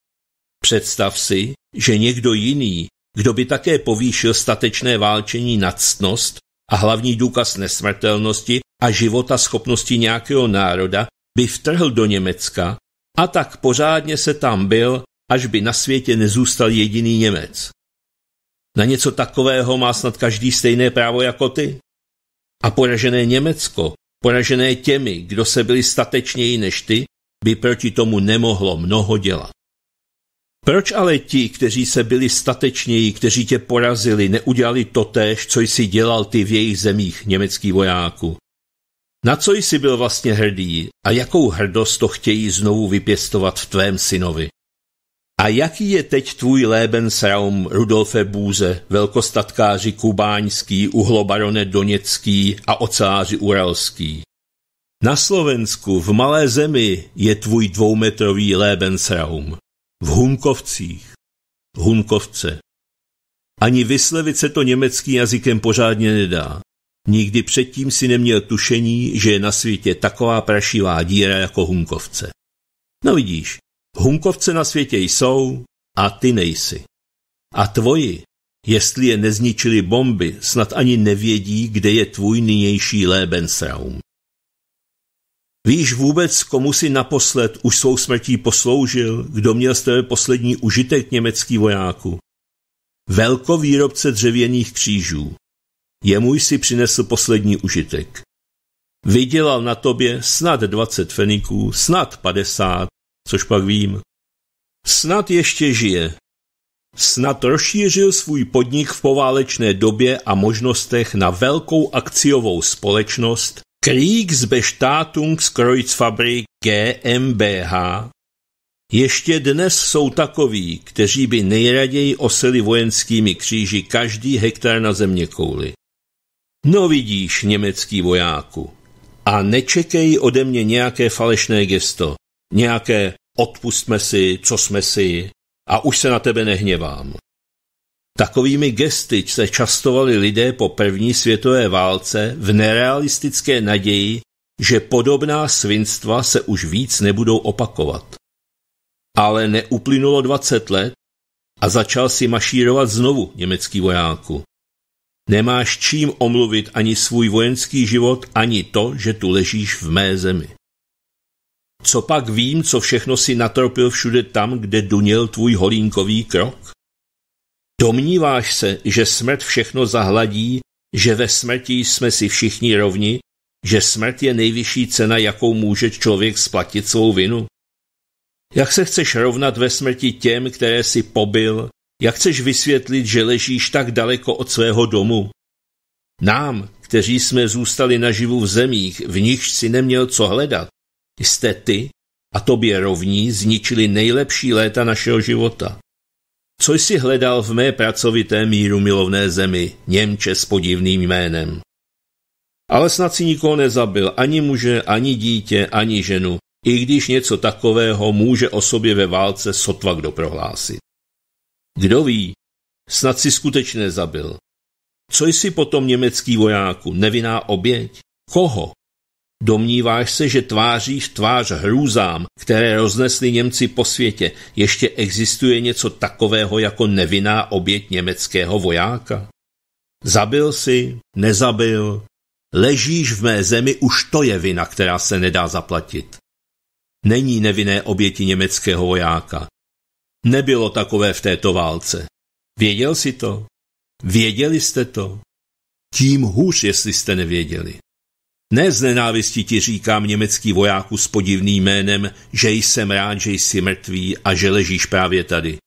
Představ si, že někdo jiný, kdo by také povýšil statečné válčení na ctnost a hlavní důkaz nesmrtelnosti a života schopnosti nějakého národa, by vtrhl do Německa a tak pořádně se tam byl, až by na světě nezůstal jediný Němec. Na něco takového má snad každý stejné právo jako ty. A poražené Německo, poražené těmi, kdo se byli statečněji než ty, by proti tomu nemohlo mnoho dělat. Proč ale ti, kteří se byli statečněji, kteří tě porazili, neudělali totéž, co jsi dělal ty v jejich zemích, německý vojáku? Na co jsi byl vlastně hrdý a jakou hrdost to chtějí znovu vypěstovat v tvém synovi? A jaký je teď tvůj Lebensraum, Rudolfe Bůze, velkostatkáři kubáňský, uhlobarone doněcký a ocáři uralský? Na Slovensku, v malé zemi, je tvůj dvoumetrový Lebensraum. V Hunkovcích. Hunkovce. Ani vyslevit se to německým jazykem pořádně nedá. Nikdy předtím si neměl tušení, že je na světě taková prašivá díra jako Hunkovce. No vidíš, Hunkovce na světě jsou a ty nejsi. A tvoji, jestli je nezničili bomby, snad ani nevědí, kde je tvůj nynější Lebensraum. Víš vůbec, komu si naposled už svou smrtí posloužil, kdo měl z tebe poslední užitek německý vojáku? Velkovýrobce dřevěných křížů. Jemu si přinesl poslední užitek. Vydělal na tobě snad 20 feniků, snad 50, což pak vím. Snad ještě žije. Snad rozšířil svůj podnik v poválečné době a možnostech na velkou akciovou společnost Kriegsbestattungskreuzfabrik GmbH. Ještě dnes jsou takoví, kteří by nejraději oseli vojenskými kříži každý hektar na země kouli. No vidíš, německý vojáku, a nečekej ode mě nějaké falešné gesto, nějaké odpustme si, co jsme si, a už se na tebe nehněvám. Takovými gesty se častovali lidé po první světové válce v nerealistické naději, že podobná svinstva se už víc nebudou opakovat. Ale neuplynulo 20 let a začal si mašírovat znovu německý vojáku. Nemáš čím omluvit ani svůj vojenský život, ani to, že tu ležíš v mé zemi. Co pak vím, co všechno si natropil všude tam, kde duněl tvůj holínkový krok? Domníváš se, že smrt všechno zahladí, že ve smrti jsme si všichni rovni, že smrt je nejvyšší cena, jakou může člověk splatit svou vinu? Jak se chceš rovnat ve smrti těm, které si pobil? Jak chceš vysvětlit, že ležíš tak daleko od svého domu? Nám, kteří jsme zůstali naživu v zemích, v nichž si neměl co hledat, jste ty a tobě rovní zničili nejlepší léta našeho života. Co jsi hledal v mé pracovité míru milovné zemi, Němče s podivným jménem? Ale snad si nikoho nezabil, ani muže, ani dítě, ani ženu, i když něco takového může o sobě ve válce sotva kdo prohlásit. Kdo ví, snad si skutečně zabil. Co jsi potom německý vojáku, nevinná oběť? Koho? Domníváš se, že tváří v tvář hrůzám, které roznesli Němci po světě, ještě existuje něco takového jako nevinná oběť německého vojáka? Zabil si, nezabil, ležíš v mé zemi, už to je vina, která se nedá zaplatit. Není nevinné oběti německého vojáka. Nebylo takové v této válce. Věděl jsi to? Věděli jste to? Tím hůř, jestli jste nevěděli. Ne z nenávisti ti říkám německý vojáku s podivným jménem, že jsem rád, že jsi mrtvý a že ležíš právě tady.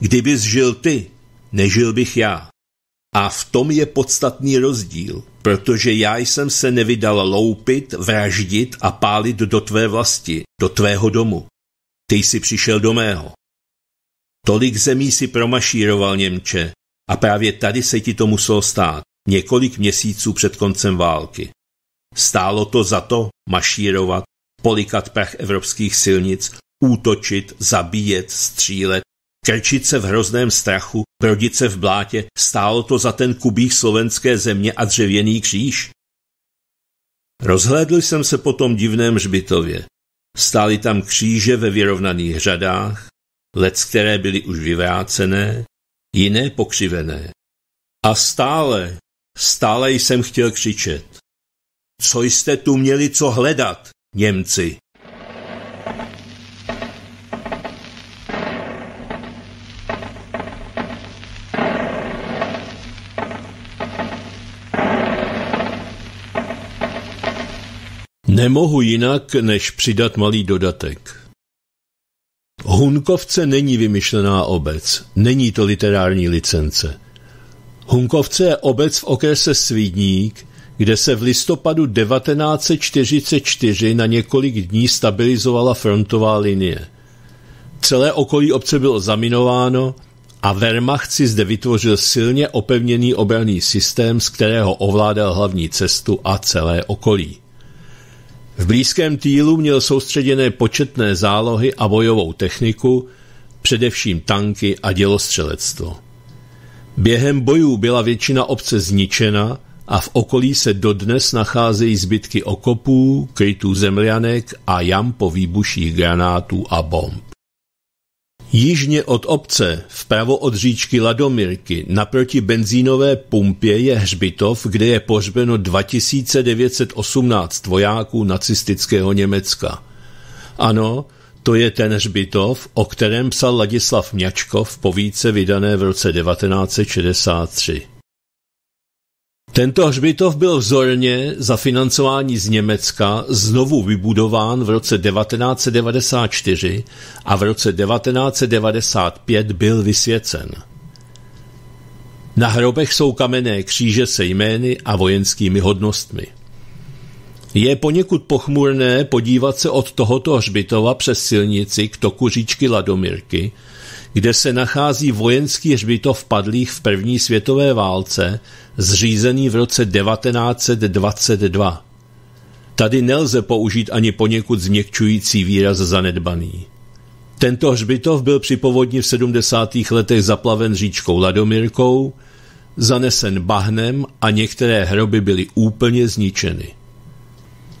Kdybys žil ty, nežil bych já. A v tom je podstatný rozdíl, protože já jsem se nevydal loupit, vraždit a pálit do tvé vlasti, do tvého domu. Ty jsi přišel do mého. Tolik zemí si promašíroval Němče a právě tady se ti to muselo stát, několik měsíců před koncem války. Stálo to za to mašírovat, polikat prach evropských silnic, útočit, zabíjet, střílet, krčit se v hrozném strachu, brodit se v blátě, stálo to za ten kubík slovenské země a dřevěný kříž? Rozhlédl jsem se po tom divném hřbitově. Stály tam kříže ve vyrovnaných řadách, lec, které byly už vyvrácené, jiné pokřivené. A stále, stále jsem chtěl křičet. Co jste tu měli co hledat, Němci? Nemohu jinak, než přidat malý dodatek. Hunkovce není vymyšlená obec, není to literární licence. Hunkovce je obec v okrese Svídník, kde se v listopadu 1944 na několik dní stabilizovala frontová linie. Celé okolí obce bylo zaminováno a Wehrmacht si zde vytvořil silně opevněný obranný systém, z kterého ovládal hlavní cestu a celé okolí. V blízkém týlu měl soustředěné početné zálohy a bojovou techniku, především tanky a dělostřelectvo. Během bojů byla většina obce zničena a v okolí se dodnes nacházejí zbytky okopů, krytů zemlianek a jam po výbuších granátů a bomb. Jižně od obce, vpravo od říčky Ladomirky, naproti benzínové pumpě je hřbitov, kde je pohřbeno 2918 vojáků nacistického Německa. Ano, to je ten hřbitov, o kterém psal Ladislav Mňačkov v povídce vydané v roce 1963. Tento hřbitov byl vzorně za financování z Německa znovu vybudován v roce 1994 a v roce 1995 byl vysvěcen. Na hrobech jsou kamenné kříže se jmény a vojenskými hodnostmi. Je poněkud pochmurné podívat se od tohoto hřbitova přes silnici k toku říčky Ladomirky, kde se nachází vojenský hřbitov padlých v první světové válce, zřízený v roce 1922. Tady nelze použít ani poněkud změkčující výraz zanedbaný. Tento hřbitov byl při povodni v 70. letech zaplaven říčkou Ladomirkou, zanesen bahnem a některé hroby byly úplně zničeny.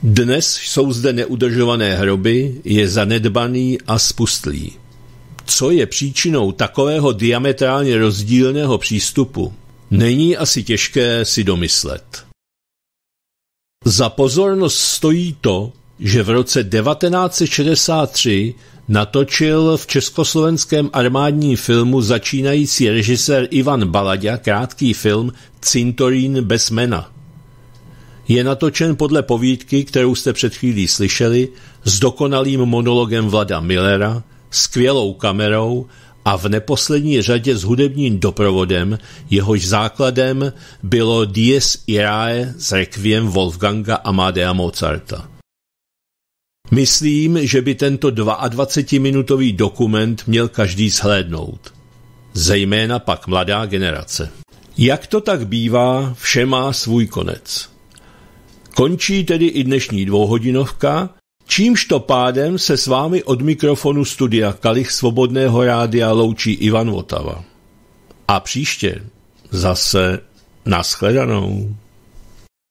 Dnes jsou zde neudržované hroby, je zanedbaný a spustlý. Co je příčinou takového diametrálně rozdílného přístupu, není asi těžké si domyslet. Za pozornost stojí to, že v roce 1963 natočil v československém armádním filmu začínající režisér Ivan Balaďa krátký film Cintorín bez mena. Je natočen podle povídky, kterou jste před chvílí slyšeli, s dokonalým monologem Vlada Millera, skvělou kamerou a v neposlední řadě s hudebním doprovodem, jehož základem bylo Dies Irae z Requiem Wolfganga Amadea Mozarta. Myslím, že by tento 22-minutový dokument měl každý shlédnout. Zejména pak mladá generace. Jak to tak bývá, vše má svůj konec. Končí tedy i dnešní dvouhodinovka, čímž to pádem se s vámi od mikrofonu studia Kalich Svobodného rádia loučí Ivan Votava. A příště zase nashledanou.